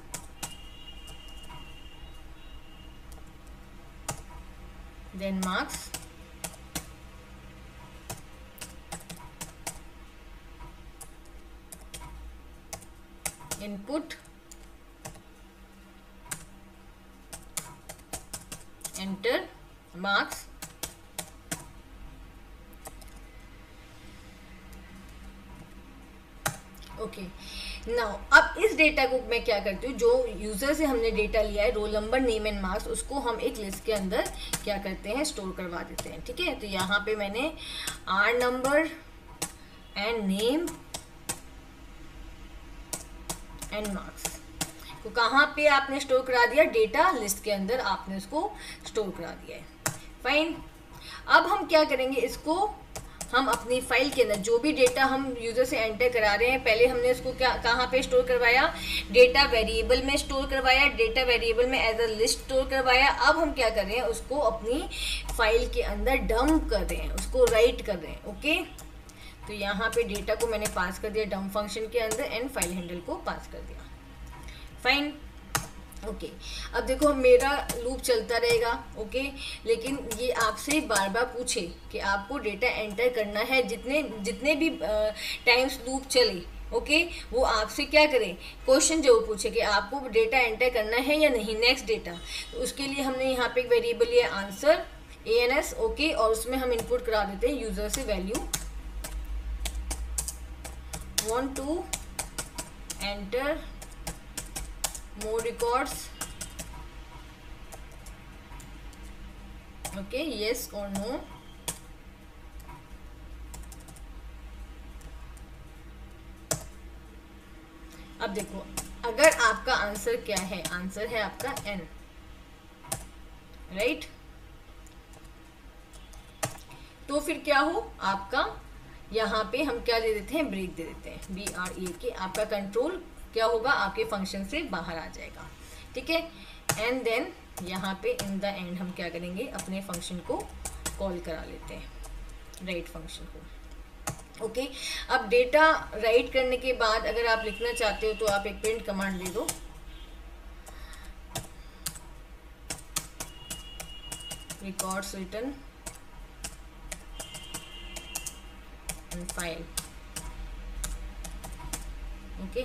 then marks. Input. Enter. Marks. Okay now अब इस डेटा को मैं क्या करती हूँ? जो यूज़र से हमने डेटा लिया है roll number name and marks उसको हम एक लिस्ट के अंदर क्या करते हैं? स्टोर करवा देते हैं, ठीक है? तो यहाँ पे मैंने R number and name and marks तो कहाँ पे आपने स्टोर करा दिया? डेटा लिस्ट के अंदर आपने उसको स्टोर करा दिया है। फाइन अब हम क्या करेंगे? इसको हम अपनी फ़ाइल के अंदर, जो भी डेटा हम यूज़र से एंटर करा रहे हैं, पहले हमने इसको क्या, कहाँ पे स्टोर करवाया? डेटा वेरिएबल में स्टोर करवाया। डेटा वेरिएबल में एज अ लिस्ट स्टोर करवाया। अब हम क्या कर रहे हैं? उसको अपनी फ़ाइल के अंदर डंप कर रहे हैं। उसको राइट कर रहे हैं ओके तो यहाँ पे डेटा को मैंने पास कर दिया डम फ़ंक्शन के अंदर एंड फ़ाइल हैंडल को पास कर दिया फाइन ओके okay. अब देखो मेरा लूप चलता रहेगा ओके okay? लेकिन ये आपसे बार बार पूछे कि आपको डेटा एंटर करना है, जितने जितने भी टाइम्स लूप चले ओके okay? वो आपसे क्या करें क्वेश्चन जो पूछे कि आपको डेटा एंटर करना है या नहीं नेक्स्ट डेटा तो उसके लिए हमने यहाँ पे एक वेरिएबल लिया answer A N S okay और उसमें हम इनपुट करा देते हैं यूज़र से value one two enter more records. Okay, yes or no? अब देखो, अगर आपका आंसर क्या है? आंसर है आपका एन राइट right? तो फिर क्या हो? आपका यहाँ पे हम क्या दे देते हैं? ब्रेक दे देते हैं। बी आर ए के आपका कंट्रोल क्या होगा? आपके फ़ंक्शन से बाहर आ जाएगा। ठीक है? एंड देन यहाँ पे इन द एंड हम क्या करेंगे? अपने फ़ंक्शन को कॉल करा लेते हैं। राइट फ़ंक्शन को। ओके okay, अब डेटा राइट करने के बाद अगर आप लिखना चाहते हो तो आप एक प्रिंट कमांड ले दो records return file okay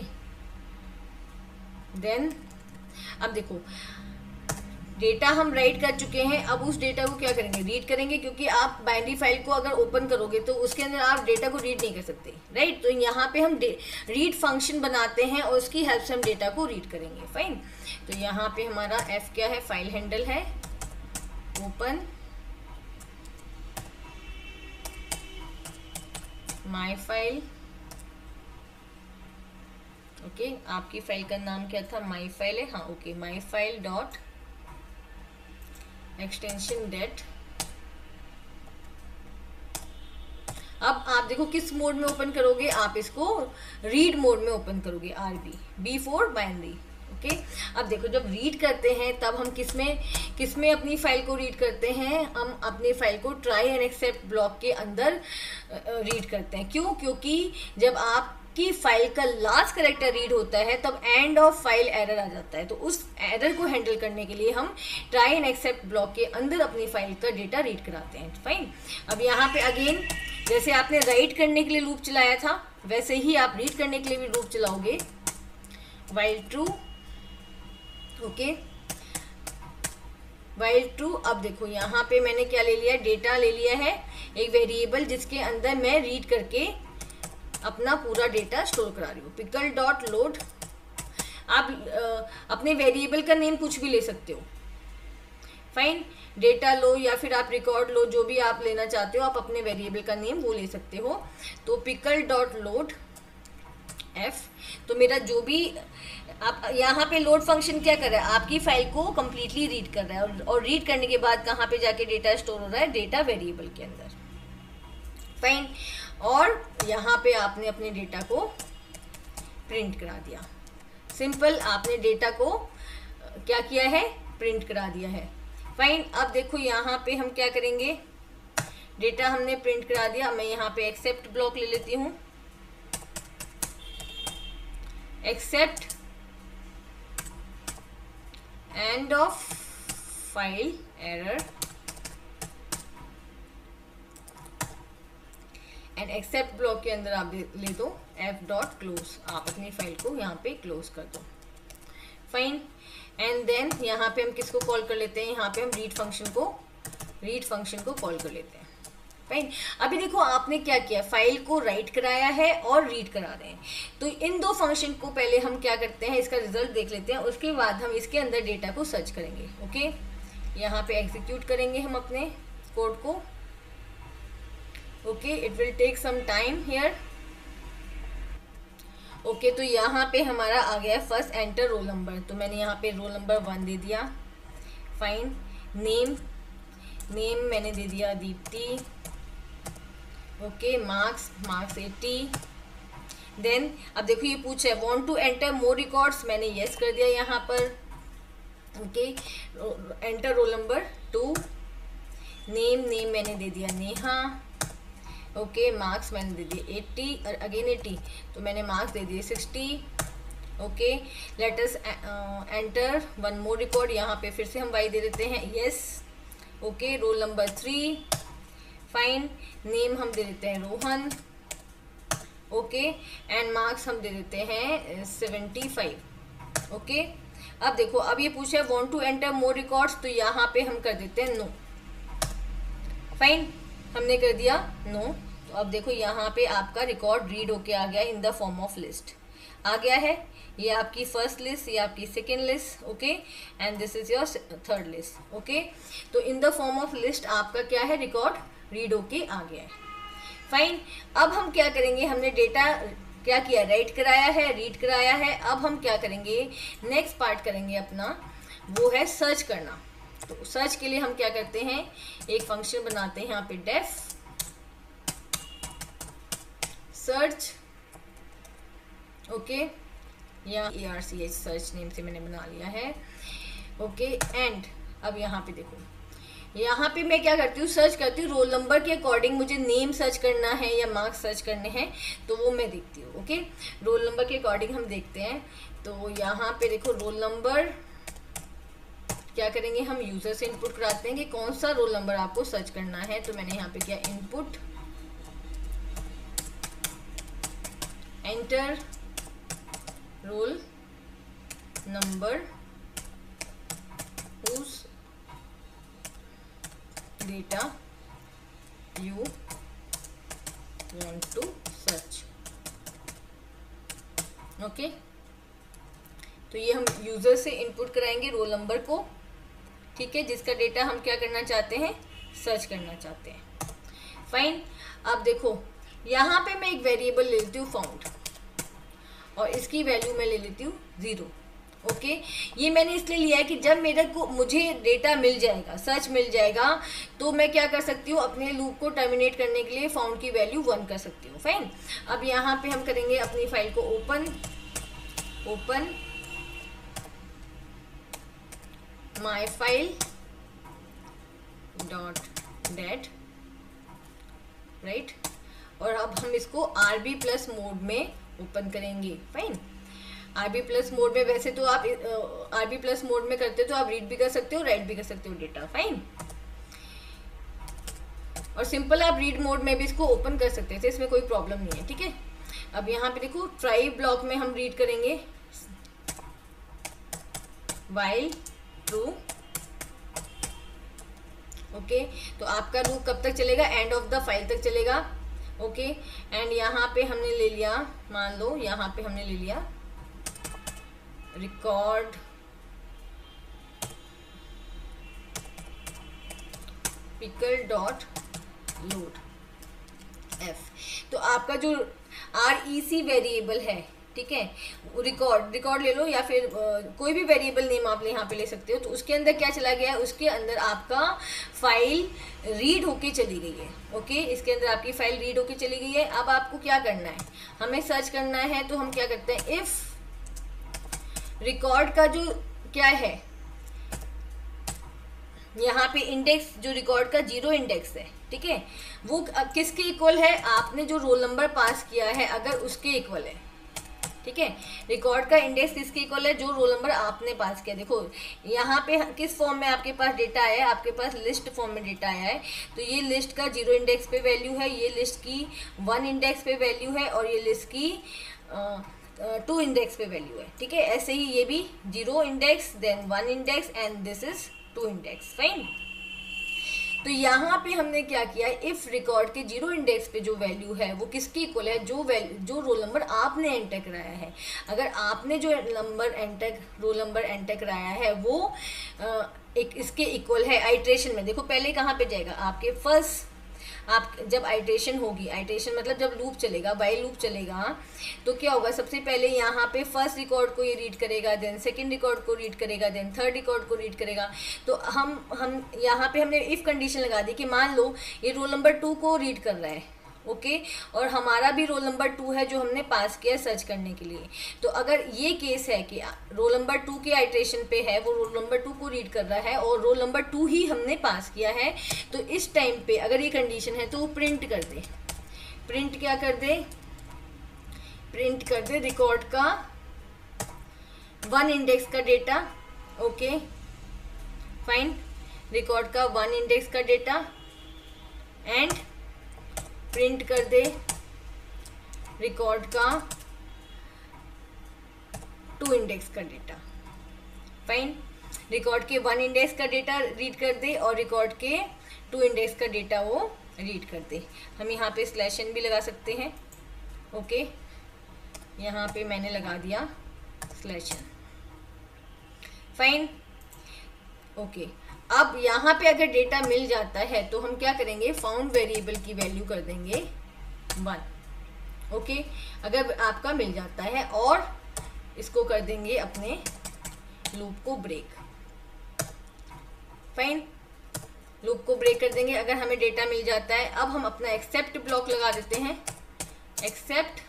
then अब देखो डेटा हम राइट कर चुके हैं, अब उस डेटा को क्या करेंगे? रीड करेंगे, क्योंकि आप बाइनरी फ़ाइल को अगर ओपन करोगे तो उसके अंदर आप डेटा को रीड नहीं कर सकते राइट तो यहाँ पे हम रीड फ़ंक्शन बनाते हैं और उसकी हेल्प से हम डेटा को रीड करेंगे फाइन तो यहाँ पे हमारा एफ़ क्या है? फ़ाइल हैंडल है. ओपन माई फ़ाइल ओके आपकी फ़ाइल का नाम क्या था? माई फ़ाइल है? हाँ okay my file dot extension dat अब आप देखो किस मोड में ओपन करोगे? आप इसको रीड मोड में ओपन करोगे R B B for binary okay? अब देखो, जब रीड करते हैं, तब हम किसमें किसमें अपनी फ़ाइल को रीड करते हैं? हम अपने फ़ाइल को ट्राई एंड एक्सेप्ट ब्लॉक के अंदर रीड करते हैं। क्यों? क्योंकि जब आप की फ़ाइल का लास्ट करेक्टर रीड होता है, तब एंड ऑफ़ फ़ाइल एरर आ जाता है। तो उस एरर को हैंडल करने के लिए हम ट्राई एंड एक्सेप्ट ब्लॉक के अंदर अपनी फ़ाइल का डेटा रीड कराते हैं। फाइन अब यहाँ पे अगेन जैसे आपने राइट करने के लिए लूप चलाया था, वैसे ही आप रीड करने के लिए भी लूप चलाओगे। While true okay while true अब देखो यहाँ पे मैंने क्या ले लिया? डेटा ले लिया है एक वेरिएबल जिसके अंदर मैं रीड करके अपना पूरा डेटा स्टोर करा रही हूँ। पिकल डॉट लोड आप आ, अपने वेरिएबल का नेम कुछ भी ले सकते हो। फाइन डेटा लो या फिर आप रिकॉर्ड लो जो भी आप लेना चाहते हो आप अपने वेरिएबल का नेम वो ले सकते हो। तो पिकल डॉट लोड एफ़ तो मेरा जो भी आप यहाँ पे लोड फ़ंक्शन क्या कर रहा है? आपकी फ़ाइल को कंप्लीटली रीड कर रहा है और, और रीड करने के बाद कहाँ पे जाके डेटा स्टोर हो रहा है? डेटा वेरिएबल के अंदर। फाइन और यहाँ पे आपने अपने डेटा को प्रिंट करा दिया। सिंपल आपने डेटा को क्या किया है? प्रिंट करा दिया है। फाइन अब देखो यहाँ पे हम क्या करेंगे? डेटा हमने प्रिंट करा दिया। मैं यहाँ पे एक्सेप्ट ब्लॉक ले लेती हूँ। Except end of file error. And except block के अंदर आप ले दो. एफ़ डॉट क्लोज आप अपनी फ़ाइल को यहाँ पे क्लोज कर दो. फाइन एंड देन यहाँ पे हम किसको कॉल कर लेते हैं? यहाँ पे हम रीड फ़ंक्शन को रीड फ़ंक्शन को कॉल कर लेते हैं. फाइन अभी देखो, आपने क्या किया? फ़ाइल को राइट कराया है और रीड करा रहे हैं। तो इन दो फ़ंक्शन को पहले हम क्या करते हैं? इसका रिज़ल्ट देख लेते हैं। उसके बाद हम इसके अंदर डेटा को सर्च करेंगे ओके यहाँ पे एग्जीक्यूट करेंगे हम अपने कोड को okay it will take some time here okay तो यहाँ पे हमारा आ गया फ़र्स्ट एंटर रोल नंबर तो मैंने यहाँ पे रोल नंबर वन दे दिया। फाइन नेम नेम मैंने दे दिया Deepti okay marks marks eighty then अब देखो ये पूछा want to enter more records मैंने यस कर दिया यहाँ पर. Okay enter roll number two name name मैंने दे दिया नेहा. ओके मार्क्स मैंने दे दिए 80 और अगेन 80 तो मैंने मार्क्स दे दिए 60 okay let's enter one more record यहाँ पे फिर से हम वाई दे देते हैं yes okay roll number three fine name हम दे देते हैं रोहन ओके एंड मार्क्स हम दे देते हैं सेवेंटी फाइव ओके अब देखो, अब ये पूछा want to enter more records तो यहाँ पे हम कर देते हैं नो फाइन हमने कर दिया नो तो अब देखो, यहाँ पे आपका रिकॉर्ड रीड होके आ गया in the form of list आ गया है, ये आपकी फ़र्स्ट लिस्ट ये आपकी second list okay and this is your third list okay तो in the form of list आपका क्या है रिकॉर्ड रीड होके आ गया है फाइन अब हम क्या करेंगे? हमने डेटा क्या किया? राइट कराया है रीड कराया है। अब हम क्या करेंगे? नेक्स्ट पार्ट करेंगे अपना, वो है सर्च करना। तो सर्च के लिए हम क्या करते हैं? एक फ़ंक्शन बनाते हैं यहाँ पे डेफ सर्च ओके या A R C H search name से मैंने बना लिया है। ओके एंड अब यहाँ पे देखो। यहाँ पे मैं क्या करती हूँ सर्च करती हूँ रोल नंबर के अकॉर्डिंग मुझे नेम सर्च करना है या मार्क्स सर्च करने हैं तो वो मैं देखती हूँ ओके रोल नंबर के अकॉर्डिंग हम देखते हैं तो यहाँ पे देखो रोल नंबर क्या करेंगे हम यूज़र से इनपुट कराते हैं कि कौन सा रोल नंबर आपको सर्च करना है तो मैंने यहाँ पे किया input enter roll number whose data you want to search okay तो ये हम यूज़र से इनपुट कराएँगे रोल नंबर को, ठीक है? जिसका डेटा हम क्या करना चाहते हैं? सर्च करना चाहते हैं। फाइन अब देखो, यहाँ पे मैं एक वेरिएबल ले लेती हूँ फाउंड और इसकी वैल्यू मैं ले लेती हूँ ज़ीरो ओके? ये मैंने इसलिए लिया है कि जब मेरे को, मुझे डेटा मिल जाएगा सर्च मिल जाएगा तो मैं क्या कर सकती हूँ? अपने लूप को टर्मिनेट करने के लिए फाउंड की वैल्यू वन कर सकती हूँ फाइन अब यहाँ पे हम करेंगे अपनी फ़ाइल को open open my file dot dat right और अब हम इसको आर बी प्लस मोड में ओपन करेंगे fine R B plus mode में वैसे तो आप आरबी प्लस मोड में करते हो तो आप रीड भी कर सकते हो, राइट भी कर सकते हो डेटा, फाइन। और सिंपल आप रीड मोड में भी इसको ओपन कर सकते थे इसमें कोई प्रॉब्लम नहीं है, ठीक है? अब यहाँ पे देखो, ट्राई ब्लॉक में हम रीड करेंगे। वाइल ट्रू ओके तो आपका लूप कब तक चलेगा? एंड ऑफ़ द फ़ाइल तक चलेगा ओके एंड यहाँ पे हमने ले लिया, मान लो, यहाँ पे हमने ले लिया record pickle dot load F तो आपका जो आर ई सी वेरिएबल है ठीक है रिकॉर्ड रिकॉर्ड ले लो या फिर आ, कोई भी वेरिएबल नेम आप यहाँ पे ले सकते हो तो उसके अंदर क्या चला गया है उसके अंदर आपका फ़ाइल रीड होके चली गई है ओके इसके अंदर आपकी फ़ाइल रीड होके चली गई है। अब आपको क्या करना है? हमें सर्च करना है तो हम क्या करते हैं इफ़ रिकॉर्ड का जो क्या है? यहाँ पे इंडेक्स जो रिकॉर्ड का ज़ीरो इंडेक्स है, ठीक है? वो किसके इक्वल है? आपने जो रोल नंबर पास किया है, अगर उसके इक्वल है, ठीक है? रिकॉर्ड का इंडेक्स किसके इक्वल है? जो रोल नंबर आपने पास किया देखो, यहाँ पे किस फॉर्म में आपके पास डेटा आया है? आपके पास लिस्ट फॉर्म में डेटा आया है। तो ये लिस्ट का ज़ीरो इंडेक्स पे वैल्यू है, ये लिस्ट की वन इंडेक्स पे वैल्यू है, और ये लिस्ट की टू इंडेक्स पे वैल्यू है, ठीक है? ऐसे ही ये भी zero index then one index and this is two index fine तो यहाँ पे हमने क्या किया इफ़ रिकॉर्ड के ज़ीरो इंडेक्स पे जो वैल्यू है, वो किसकी इक्वल है? जो वैल्यू जो रोल नंबर आपने एंटर कराया है। अगर आपने जो number enter roll number enter कराया है, वो एक इसके इक्वल है आइट्रेशन में। देखो, पहले कहाँ पे जाएगा? आपके फ़र्स्ट आप जब आइट्रेशन होगी, आइट्रेशन मतलब जब लूप चलेगा बाई लूप चलेगा तो क्या होगा? सबसे पहले यहाँ पे फ़र्स्ट रिकॉर्ड को ये रीड करेगा देन सेकेंड रिकॉर्ड को रीड करेगा देन थर्ड रिकॉर्ड को रीड करेगा। तो हम हम, यहाँ पे हमने इफ़ कंडीशन लगा दी कि मान लो ये रोल नंबर टू को रीड कर रहा है। ओके? और हमारा भी रोल नंबर टू है जो हमने पास किया सर्च करने के लिए। तो अगर ये केस है कि रोल नंबर टू के आइट्रेशन पे है, वो रोल नंबर टू को रीड कर रहा है और रोल नंबर टू ही हमने पास किया है तो इस टाइम पे अगर ये कंडीशन है तो वो प्रिंट कर दे। प्रिंट क्या कर दे? प्रिंट कर दे रिकॉर्ड का वन इंडेक्स का डेटा, ओके? फाइन। रिकॉर्ड का वन इंडेक्स का डेटा एंड प्रिंट कर दे रिकॉर्ड का टू इंडेक्स का डेटा फाइन रिकॉर्ड के वन इंडेक्स का डेटा रीड कर दे और रिकॉर्ड के टू इंडेक्स का डेटा वो रीड कर दे। हम यहाँ पे स्लैशन भी लगा सकते हैं। ओके यहाँ पे मैंने लगा दिया स्लैशन फाइन ओके अब यहाँ पे अगर डेटा मिल जाता है तो हम क्या करेंगे? फाउंड वेरिएबल की वैल्यू कर देंगे। वन ओके अगर आपका मिल जाता है और इसको कर देंगे अपने लूप को ब्रेक फाइन लूप को ब्रेक कर देंगे। अगर हमें डेटा मिल जाता है, अब हम अपना एक्सेप्ट ब्लॉक लगा देते हैं। एक्सेप्ट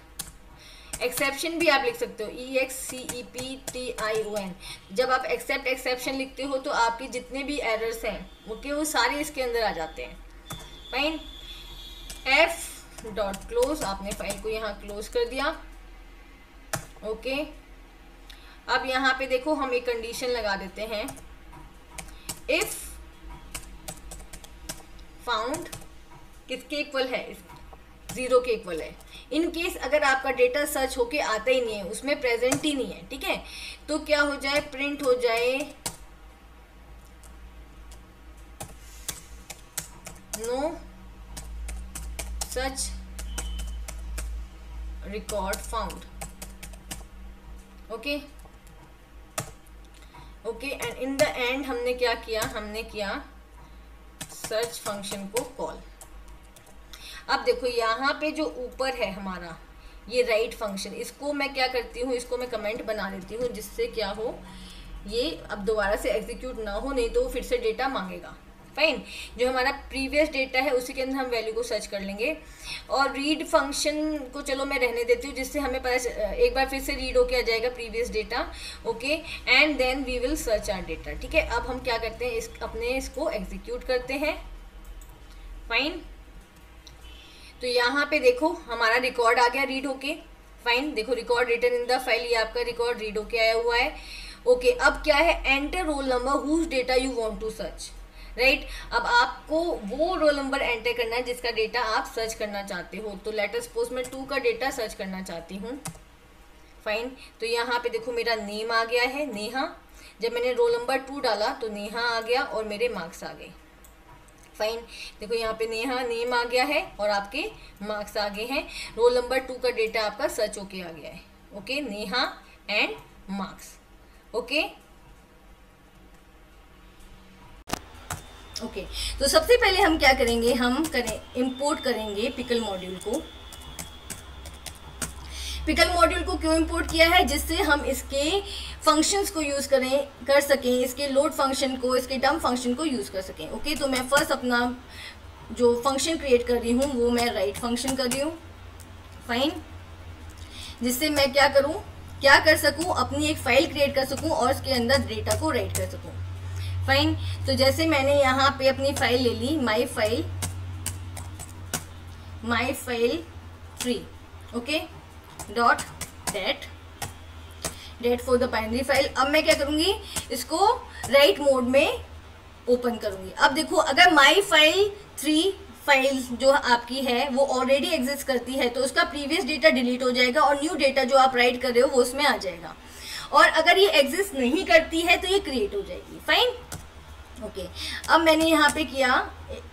एक्सेप्शन भी आप लिख सकते हो E X C E P T I O N जब आप एक्सेप्ट एक्सेप्शन लिखते हो तो आपके जितने भी एरर्स हैं ओके वो सारे इसके अंदर आ जाते हैं। फाइन एफ़ डॉट क्लोज आपने फ़ाइल को यहाँ क्लोज कर दिया। ओके अब यहाँ पे देखो, हम एक कंडीशन लगा देते हैं। इफ़ फाउंड किसके इक्वल है? ज़ीरो के इक्वल है। इन केस अगर आपका डेटा सर्च होके आता ही नहीं है, उसमें प्रेजेंट ही नहीं है, ठीक है? तो क्या हो जाए? प्रिंट हो जाए। No such record found okay okay and in the end हमने क्या किया? हमने किया सर्च फ़ंक्शन को कॉल अब देखो यहाँ पे जो ऊपर है हमारा, ये राइट फ़ंक्शन इसको मैं क्या करती हूँ, इसको मैं कमेंट बना लेती हूँ जिससे क्या हो, ये अब दोबारा से एग्जीक्यूट ना हो, नहीं तो फिर से डेटा मांगेगा। फाइन जो हमारा प्रीवियस डेटा है, उसी के अंदर हम वैल्यू को सर्च कर लेंगे। और रीड फ़ंक्शन को चलो मैं रहने देती हूँ, जिससे हमें पता एक बार फिर से रीड होके आ जाएगा previous data okay and then we will search our data ठीक है? अब हम क्या करते हैं, इस, अपने इसको एग्जीक्यूट करते हैं। फाइन तो यहाँ पे देखो हमारा रिकॉर्ड आ गया रीड होके। फाइन देखो record return in the file ये आपका रिकॉर्ड रीड होके आया हुआ है। ओके okay, अब क्या है? Enter roll number whose data you want to search right अब आपको वो रोल नंबर एंटर करना है जिसका डेटा आप सर्च करना चाहते हो। तो लेटर सपोज़ मैं टू का डेटा सर्च करना चाहती हूँ। फाइन तो यहाँ पे देखो मेरा नेम आ गया है नेहा। जब मैंने रोल नंबर टू डाला तो नेहा आ गया और मेरे मार्क्स आ गए। फाइन देखो यहाँ पे नेहा, नेम आ गया है और आपके मार्क्स आ गए हैं। रोल नंबर टू का डेटा आपका सर्च होके आ गया है। Okay Neha and marks okay okay तो सबसे पहले हम क्या करेंगे? हम करें इंपोर्ट करेंगे पिकल मॉड्यूल को। पिकल मॉड्यूल को क्यों इंपोर्ट किया है? जिससे हम इसके फ़ंक्शंस को यूज़ करें, कर सकें, इसके लोड फ़ंक्शन को, इसके डम फ़ंक्शन को यूज़ कर सकें। ओके तो मैं फ़र्स्ट अपना जो फ़ंक्शन क्रिएट कर रही हूँ, वो मैं राइट फ़ंक्शन कर रही हूँ। फाइन जिससे मैं क्या करूँ? क्या कर सकूँ? अपनी एक फ़ाइल क्रिएट कर सकूँ और उसके अंदर डेटा को राइट कर सकूँ। फाइन तो जैसे मैंने यहाँ पे अपनी फ़ाइल ले ली my file my file three okay dot dat dat for the binary file अब मैं क्या करूँगी? इसको राइट मोड में ओपन करूँगी। अब देखो, अगर माई फ़ाइल थ्री फ़ाइल जो आपकी है, वो ऑलरेडी एग्जिस्ट करती है तो उसका प्रीवियस डेटा डिलीट हो जाएगा और न्यू डेटा जो आप राइट कर रहे हो, वो उसमें आ जाएगा। और अगर ये एग्जिस्ट नहीं करती है तो ये क्रिएट हो जाएगी। Fine okay. okay. अब मैंने यहाँ पे किया,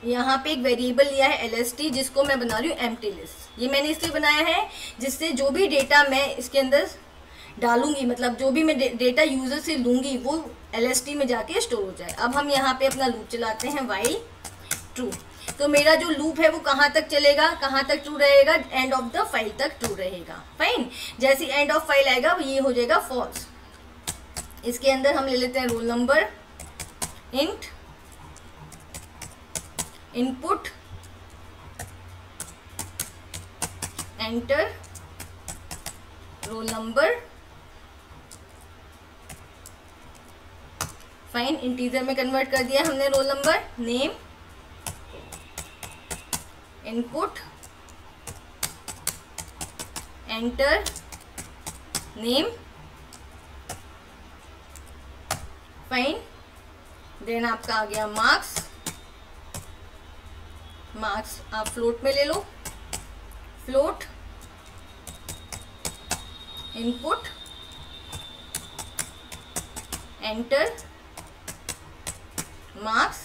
यहाँ पे एक वेरिएबल लिया है एलएसटी जिसको मैं बना रही हूँ एम लिस्ट ये मैंने इसलिए बनाया है, जिससे जो भी डेटा मैं इसके अंदर डालूँगी मतलब जो भी मैं डेटा यूज़र से लूँगी, वो एलएसटी में जाके स्टोर हो जाए। अब हम यहाँ पे अपना लूप चलाते हैं वाई ट्रू तो मेरा जो लूप है वो कहाँ तक चलेगा? कहाँ तक ट्रू रहेगा? एंड ऑफ़ द फ़ाइल तक ट्रू रहेगा। फाइन जैसे एंड ऑफ़ फ़ाइल आएगा ये हो जाएगा फॉल्स इसके अंदर हम ले लेते हैं roll number int input enter roll number fine integer में कन्वर्ट कर दिया हमने roll number name input enter name fine then आपका आ गया मार्क्स। मार्क्स आप फ्लोट में ले लो। Float, input, enter, marks.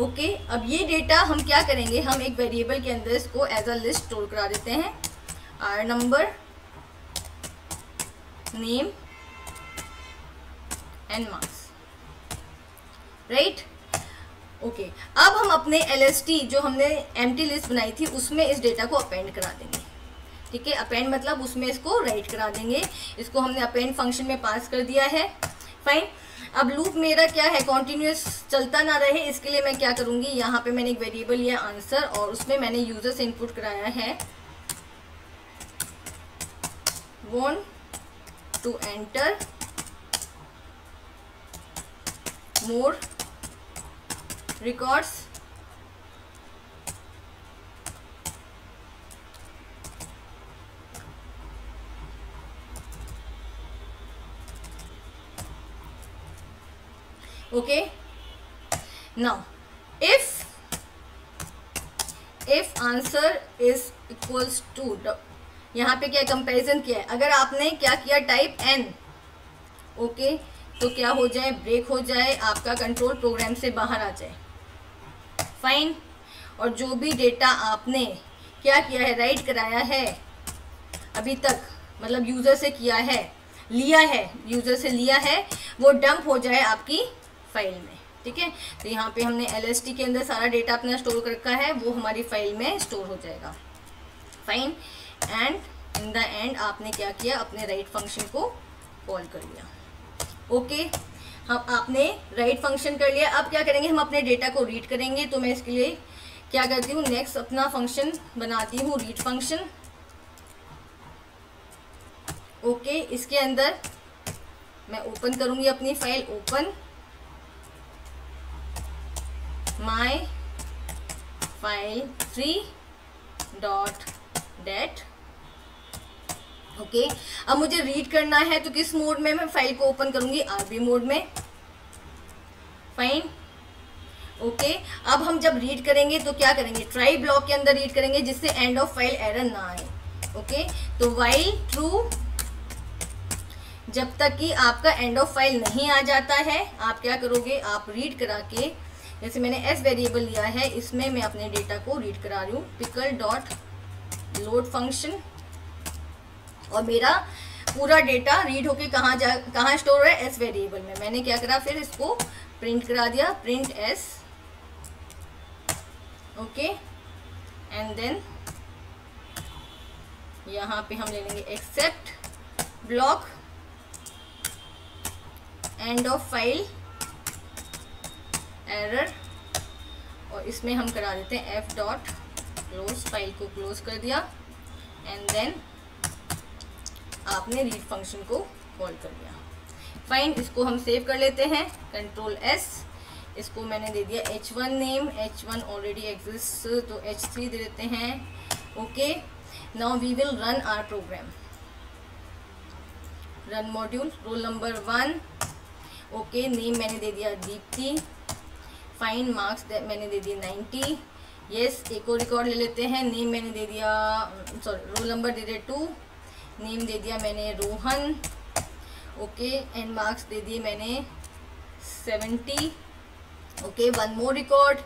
Okay, अब ये डेटा हम क्या करेंगे? हम एक वेरिएबल के अंदर इसको एज अ लिस्ट स्टोर करा देते हैं। R number, name and marks right okay अब हम अपने एलएसटी जो हमने एमटी लिस्ट बनाई थी, उसमें इस डेटा को अपेंड करा देंगे। ठीक है? अपेंड मतलब उसमें इसको राइट करा देंगे। इसको हमने अपेंड फ़ंक्शन में पास कर दिया है। फाइन अब लूप मेरा क्या है? कॉन्टिन्यूस चलता ना रहे, इसके लिए मैं क्या करूँगी? यहाँ पे मैंने एक वेरिएबल लिया आंसर और उसमें मैंने यूज़र से इनपुट कराया है। Want to enter more records okay now if if answer is equals to यहाँ पे क्या कंपैरिजन किया है अगर आपने क्या किया टाइप एन ओके तो क्या हो जाए ब्रेक हो जाए, आपका कंट्रोल प्रोग्राम से बाहर आ जाए। फाइन और जो भी डेटा आपने क्या किया है राइट कराया है, अभी तक मतलब यूज़र से किया है, लिया है यूज़र से लिया है, वो डंप हो जाए आपकी फ़ाइल में। ठीक है? तो यहाँ पे हमने एलएसटी के अंदर सारा डेटा अपना स्टोर कर रखा है, वो हमारी फ़ाइल में स्टोर हो जाएगा। Fine and in the end आपने क्या किया? अपने राइट फ़ंक्शन को कॉल कर लिया। ओके? हम आपने राइट फ़ंक्शन कर लिया। अब क्या करेंगे? हम अपने डेटा को रीड करेंगे। तो मैं इसके लिए क्या करती हूँ? नेक्स्ट अपना फ़ंक्शन बनाती हूँ रीड फ़ंक्शन ओके? इसके अंदर मैं ओपन करूँगी अपनी file open my file three dot dat okay अब मुझे रीड करना है तो किस मोड में मैं फ़ाइल को ओपन करूँगी? आरबी मोड में। फाइन ओके अब हम जब रीड करेंगे तो क्या करेंगे? ट्राई ब्लॉक के अंदर रीड करेंगे जिससे एंड ऑफ़ फ़ाइल एरर ना आए। ओके तो वाइल ट्रू जब तक कि आपका एंड ऑफ़ फ़ाइल नहीं आ जाता है, आप क्या करोगे? आप रीड करा के, जैसे मैंने एस वेरिएबल लिया है, इसमें मैं अपने डेटा को रीड करा रही हूँ। पिकल डॉट लोड फ़ंक्शन और मेरा पूरा डेटा रीड होके कहाँ जा, कहाँ स्टोर है एस वेरिएबल में। मैंने क्या करा, फिर इसको प्रिंट करा दिया print s okay and then यहाँ पे हम ले लेंगे except block end of file error और इसमें हम करा देते हैं एफ़ डॉट क्लोज फ़ाइल को क्लोज कर दिया। एंड देन आपने रीड फ़ंक्शन को कॉल कर दिया। फाइन इसको हम सेव कर लेते हैं। कंट्रोल एस इसको मैंने दे दिया H one name H one already exist तो एच थ्री दे देते हैं। Okay now we will run R program run module roll number one okay name मैंने दे दिया दीप्ति फाइन मार्क्स मैंने दे दिए नाइन्टी यस एक और रिकॉर्ड ले लेते हैं। नेम मैंने दे दिया सॉरी रोल नंबर दे दिया टू नेम दे दिया मैंने रोहन। ओके एंड मार्क्स दे दिए मैंने seventy okay one more record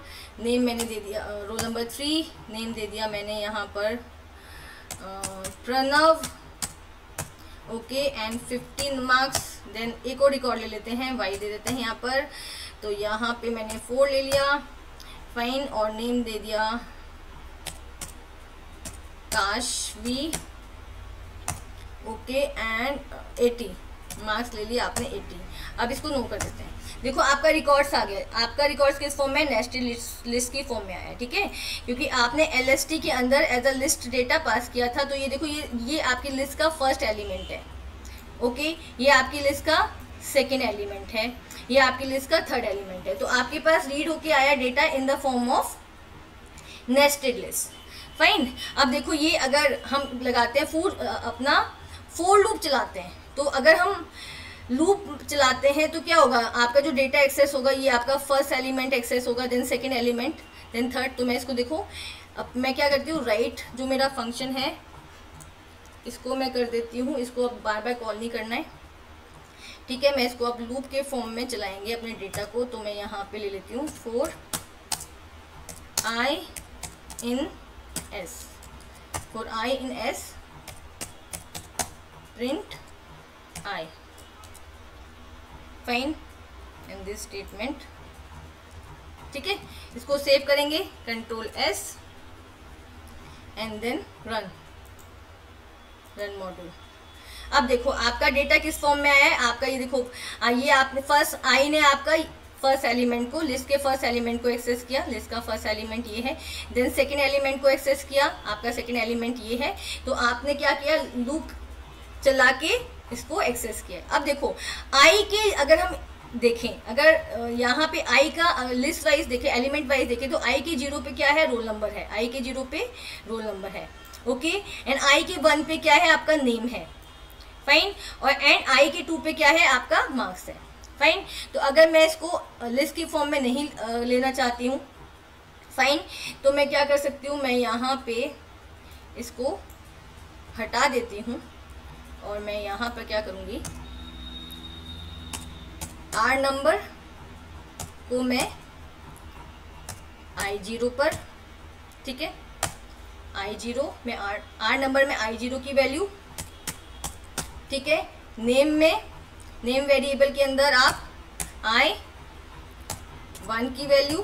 name मैंने दे दिया रोल नंबर थ्री नेम दे दिया मैंने यहाँ पर Pranav. Okay and fifteen marks then एक और रिकॉर्ड ले लेते हैं वाई दे देते हैं यहाँ पर। तो यहाँ पे मैंने फोर ले लिया। फाइन और नेम दे दिया Kashvi okay and eighty marks ले लिया आपने एटी अब इसको नो कर देते हैं। देखो आपका रिकॉर्ड्स आ गया। आपका रिकॉर्ड्स किस फॉर्म में लिस्ट, लिस्ट की फॉर्म में आया है ठीक है? क्योंकि आपने एलएसटी के अंदर as a list data pass किया था तो ये देखो ये ये आपकी लिस्ट का फ़र्स्ट एलिमेंट है। ओके? ये आपकी लिस्ट का सेकेंड एलिमेंट है। ये आपकी लिस्ट का थर्ड एलिमेंट है। तो आपके पास रीड होके आया data in the form of nested list fine अब देखो ये अगर हम लगाते हैं फ़ूड अपना फोर लूप चलाते हैं। तो अगर हम लूप चलाते हैं तो क्या होगा? आपका जो डेटा एक्सेस होगा, ये आपका फ़र्स्ट एलिमेंट एक्सेस होगा then second element then third तो मैं इसको देखो। अब मैं क्या करती हूँ? राइट जो मेरा फ़ंक्शन है, इसको मैं कर देती हूँ। इसको अब बार बार कॉल नहीं करना है। ठीक है, मैं इसको अब लूप के फॉर्म में चलाएँगे अपने डेटा को। तो मैं यहाँ पे ले लेती हूँ। For i in s for i in s print i fine in this statement ठीक है? इसको सेव करेंगे. Control S and then run run module अब देखो, आपका डेटा किस फॉर्म में आया है? आपका ये देखो ये आपने फ़र्स्ट आई ने आपका फ़र्स्ट एलिमेंट को लिस्ट के फ़र्स्ट एलिमेंट को एक्सेस किया. लिस्ट का फ़र्स्ट एलिमेंट ये है. देन सेकंड एलिमेंट को एक्सेस किया. आपका सेकंड एलिमेंट ये है. तो आपने क्या किया? लूप चला के इसको एक्सेस किया अब देखो आई के अगर हम देखें, अगर यहाँ पे आई का लिस्ट वाइज देखें एलिमेंट वाइज देखें तो आई के ज़ीरो पे क्या है? रोल नंबर है। आई के ज़ीरो पे रोल नंबर है। ओके एंड आई के वन पे क्या है? आपका नेम है। फाइन और एंड आई के टू पे क्या है? आपका मार्क्स है। फाइन तो अगर मैं इसको लिस्ट की फॉर्म में नहीं लेना चाहती हूँ फाइन तो मैं क्या कर सकती हूँ? मैं यहाँ पे इसको हटा देती हूँ। और मैं यहाँ पर क्या करूँगी? आर नंबर को मैं आई ज़ीरो पर, ठीक है? आई ज़ीरो में आर आर नंबर में आई ज़ीरो की वैल्यू ठीक है? नेम में नेम वेरिएबल के अंदर आप आई वन की वैल्यू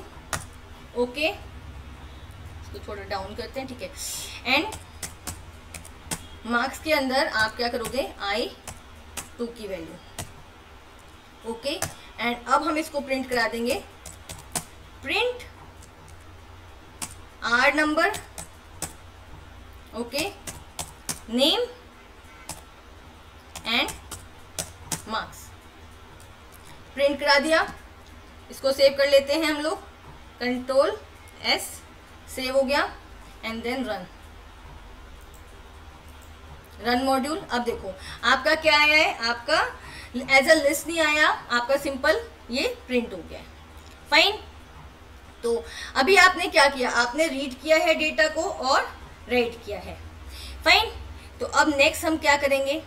ओके इसको थोड़ा डाउन करते हैं, ठीक है? एंड मार्क्स के अंदर आप क्या करोगे? आई टू की वैल्यू ओके एंड अब हम इसको प्रिंट करा देंगे. Print R number okay name and marks print करा दिया. इसको सेव कर लेते हैं हम लोग. कंट्रोल एस सेव हो गया. And then run run module अब देखो, आपका क्या आया है? आपका एज अ लिस्ट नहीं आया, आपका सिंपल ये प्रिंट हो गया। फाइन तो अभी आपने क्या किया? आपने रीड किया है डेटा को और राइट किया है। फाइन तो अब नेक्स्ट हम क्या करेंगे?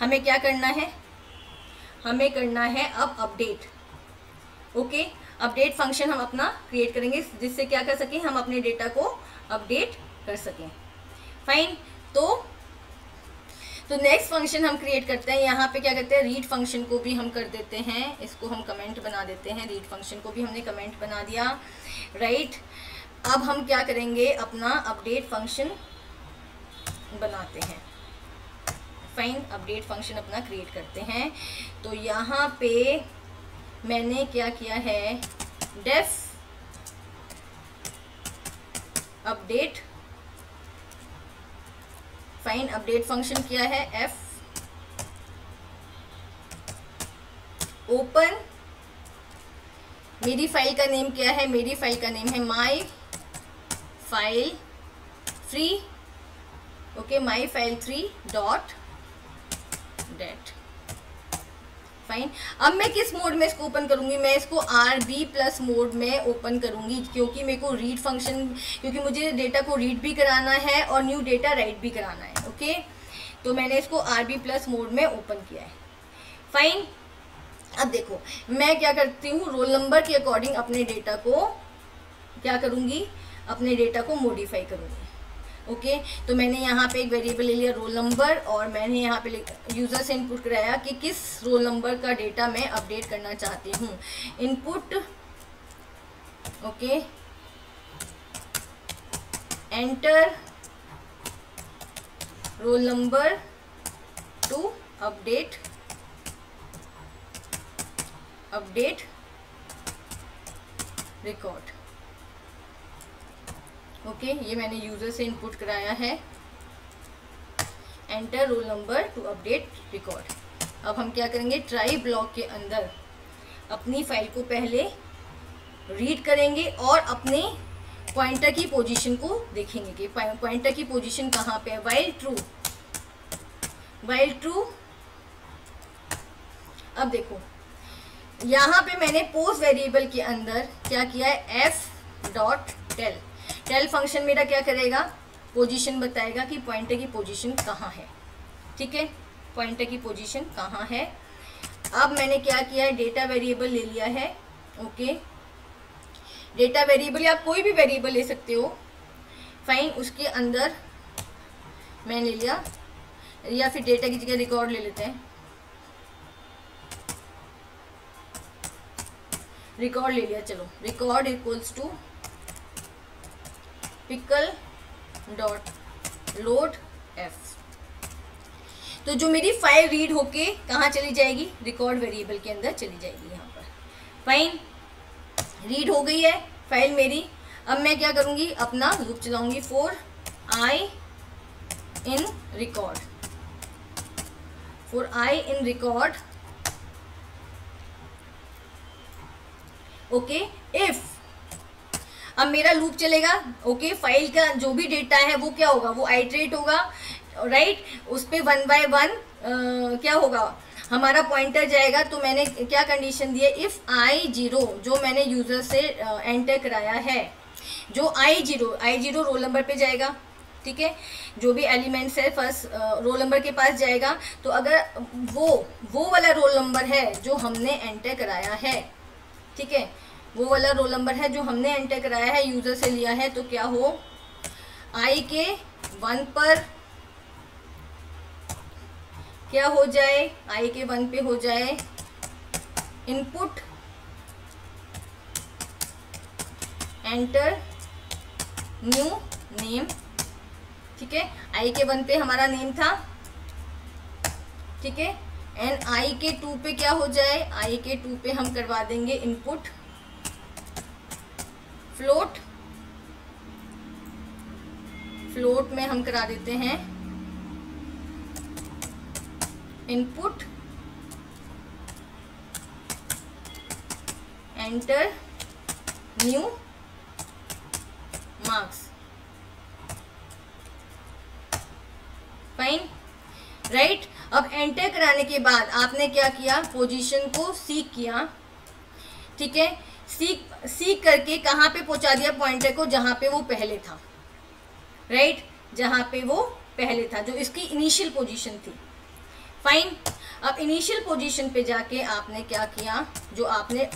हमें क्या करना है? हमें करना है अब अपडेट ओके अपडेट फ़ंक्शन हम अपना क्रिएट करेंगे, जिससे क्या कर सकें? हम अपने डेटा को अपडेट कर सकें। फाइन तो तो नेक्स्ट फ़ंक्शन हम क्रिएट करते हैं। यहाँ पे क्या करते हैं? रीड फ़ंक्शन को भी हम कर देते हैं। इसको हम कमेंट बना देते हैं। रीड फ़ंक्शन को भी हमने कमेंट बना दिया। राइट अब हम क्या करेंगे? अपना अपडेट फ़ंक्शन बनाते हैं। फाइन अपडेट फ़ंक्शन अपना क्रिएट करते हैं। तो यहाँ पे मैंने क्या किया है? Def update fine update function किया है एफ़ ओपन मेरी फ़ाइल का नेम क्या है? मेरी फ़ाइल का नेम है my file three okay my file three dot dat fine अब मैं किस मोड में इसको ओपन करूँगी? मैं इसको आर बी प्लस मोड में ओपन करूँगी, क्योंकि मेरे को रीड फ़ंक्शन क्योंकि मुझे डेटा को रीड भी कराना है और न्यू डेटा राइट भी कराना है ओके तो मैंने इसको आर बी प्लस मोड में ओपन किया है। फाइन अब देखो, मैं क्या करती हूँ? रोल नंबर के अकॉर्डिंग अपने डेटा को क्या करूँगी? अपने डेटा को मॉडिफाई करूँगी। ओके तो मैंने यहाँ पे एक वेरिएबल ले लिया रोल नंबर और मैंने यहाँ पे यूज़र से इनपुट कराया कि किस रोल नंबर का डेटा मैं अपडेट करना चाहती हूँ। Input okay enter roll number to update update record okay ये मैंने यूज़र से इनपुट कराया है. Enter roll number to update record अब हम क्या करेंगे? ट्राई ब्लॉक के अंदर अपनी फ़ाइल को पहले रीड करेंगे और अपने पॉइंटर की पोजीशन को देखेंगे कि पॉइंटर की पोजीशन कहाँ पे है? वाइल ट्रू वाइल ट्रू अब देखो, यहाँ पे मैंने पोस्ट वेरिएबल के अंदर क्या किया है? F dot tell tell function मेरा क्या करेगा? पोजीशन बताएगा कि पॉइंटर की पोजीशन कहाँ है। ठीक है? पॉइंटर की पोजीशन कहाँ है? अब मैंने क्या किया है? डेटा वेरिएबल ले लिया है। ओके डेटा वेरिएबल या कोई भी वेरिएबल ले सकते हो। फाइन उसके अंदर मैं ले लिया। या फिर डेटा की जगह रिकॉर्ड ले लेते हैं। रिकॉर्ड ले लिया, चलो। Record equals to pickle dot load F तो जो मेरी फ़ाइल रीड होके कहाँ चली जाएगी? रिकॉर्ड वेरिएबल के अंदर चली जाएगी यहाँ पर। फाइन रीड हो गई है फ़ाइल मेरी। अब मैं क्या करूँगी? अपना loop चलाऊँगी। For i in record for i in record okay if अब मेरा लूप चलेगा ओके फ़ाइल का जो भी डेटा है, वो क्या होगा? वो आइट्रेट होगा राइट उस पर वन बाय वन क्या होगा? हमारा पॉइंटर जाएगा तो मैंने क्या कंडीशन दी है इफ़ आई ज़ीरो जो मैंने यूज़र से एंटर कराया है, जो i zero i zero roll number पे जाएगा, ठीक है? जो भी एलिमेंट्स है फ़र्स्ट रोल नंबर के पास जाएगा तो अगर वो वो वाला रोल नंबर है, जो हमने एंटर कराया है, ठीक है? वो वाला रोल नंबर है जो हमने एंटर कराया है यूज़र से लिया है तो क्या हो? आई के वन पर क्या हो जाए? आई के वन पे हो जाए। इनपुट एंटर न्यू नेम ठीक है? आई के वन पे हमारा नेम था, ठीक है? एंड आई के टू पे क्या हो जाए? आई के टू पे हम करवा देंगे इनपुट फ्लोट। फ्लोट में हम करा देते हैं। Input. Enter. New. Marks. Fine right अब एंटर कराने के बाद आपने क्या किया? पोजीशन को सीख किया। ठीक है? सीख सीख करके कहाँ पे पहुँचा दिया पॉइंटर को, जहाँ पे वो पहले था। Right right? जहाँ पे वो पहले था, जो इसकी इनिशियल पोजीशन थी। फाइन अब इनिशियल पोजीशन पे जाके आपने क्या किया, जो आपने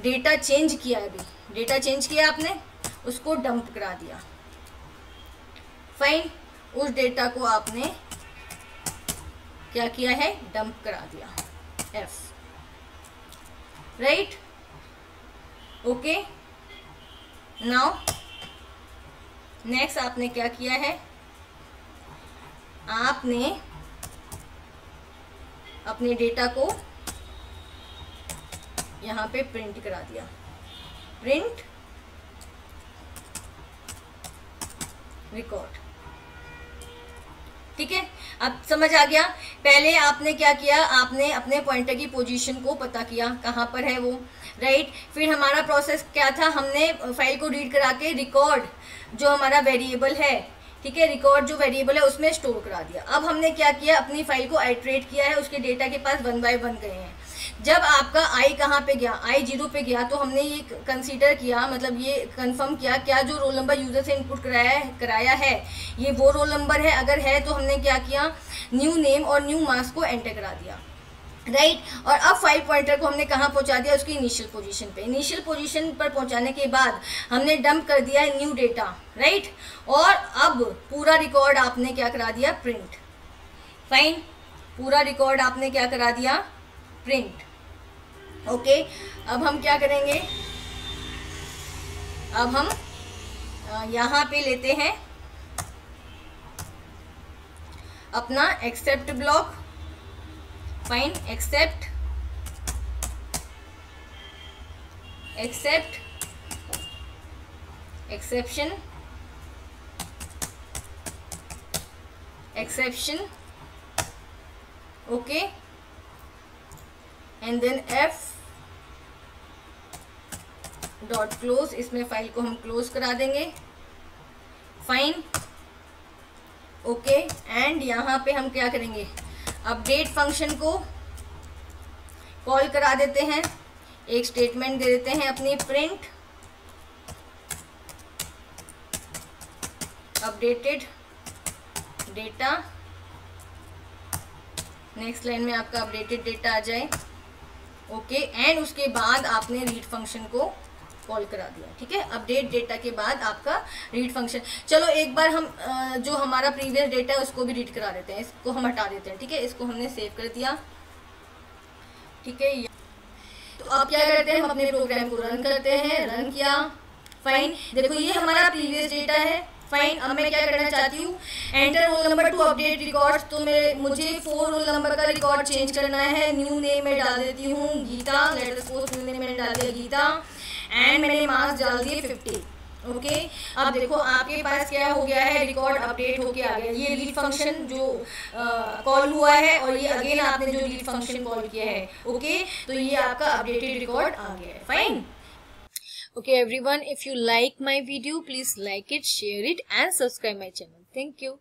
डेटा चेंज किया अभी। डेटा चेंज किया आपने? उसको डंप करा दिया। फाइन उस डेटा को आपने क्या किया है? डंप करा दिया। F right okay? Now next आपने क्या किया है? आपने अपने डेटा को यहाँ पे प्रिंट करा दिया। प्रिंट रिकॉर्ड ठीक है? अब समझ आ गया। पहले आपने क्या किया? आपने अपने पॉइंटर की पोजीशन को पता किया। कहाँ पर है वो? राइट फिर हमारा प्रोसेस क्या था? हमने फ़ाइल को रीड करा के रिकॉर्ड जो हमारा वेरिएबल है, ठीक है? रिकॉर्ड जो वेरिएबल है, उसमें स्टोर करा दिया। अब हमने क्या किया? अपनी फ़ाइल को आइट्रेट किया है, उसके डेटा के पास वन बाय वन गए हैं। जब आपका आई कहाँ पे गया? आई ज़ीरो पे गया तो हमने ये कंसीडर किया मतलब ये कंफर्म किया, क्या जो रोल नंबर यूज़र से इनपुट कराया कराया है, ये वो रोल नंबर है, अगर है तो हमने क्या किया? न्यू नेम और न्यू मार्क्स को एंटर करा दिया। Right right? और अब फ़ाइल पॉइंटर को हमने कहाँ पहुँचा दिया? उसकी इनिशियल पोजीशन पे। इनिशियल पोजीशन पर पहुँचाने के बाद हमने डंप कर दिया है न्यू डेटा राइट right? और अब पूरा रिकॉर्ड आपने क्या करा दिया? प्रिंट फाइन पूरा रिकॉर्ड आपने क्या करा दिया? प्रिंट ओके अब हम क्या करेंगे? अब हम यहाँ पे लेते हैं अपना except block fine except except exception exception okay and then F dot close इसमें फ़ाइल को हम क्लोज करा देंगे. फाइन ओके एंड यहाँ पे हम क्या करेंगे? अपडेट फ़ंक्शन को कॉल करा देते हैं। एक स्टेटमेंट दे देते हैं अपनी print updated data next line में आपका अपडेटेड डेटा आ जाए। ओके एंड उसके बाद आपने रीड फ़ंक्शन को कॉल करा दिया, ठीक है? अपडेट डेटा के बाद आपका रीड फ़ंक्शन चलो, एक बार हम जो हमारा प्रीवियस डेटा है, उसको भी रीड करा देते हैं, इसको हम हटा देते हैं, ठीक है? इसको हमने सेव कर दिया, ठीक है? तो आप क्या करते हैं? हम अपने प्रोग्राम को रन करते हैं रन किया फाइन देखो, ये हमारा प्रीवियस डेटा है फाइन अब मैं क्या करना चाहती हूँ? Enter roll number to update record तो मैं, मुझे फोर रोल नंबर का रिकॉर्ड चेंज करना है। न्यू नेम में डाल देती हूँ, Geeta. Later suppose new name मैंने डाल दिया, गीता। एंड मैंने मार्क्स डाल दिए फिफ्टी ओके okay? अब देखो, आपके पास क्या हो गया है? रिकॉर्ड अपडेट होके आ गया। ये रीड फ़ंक्शन जो कॉल हुआ है और ये अगेन आपने जो रीड फ़ंक्शन कॉल किया है। Okay okay? तो ये आपका अपडेटेड रिकॉर्ड आ गया है। Fine okay, everyone, if you like my video, please like it, share it, and subscribe my channel. Thank you.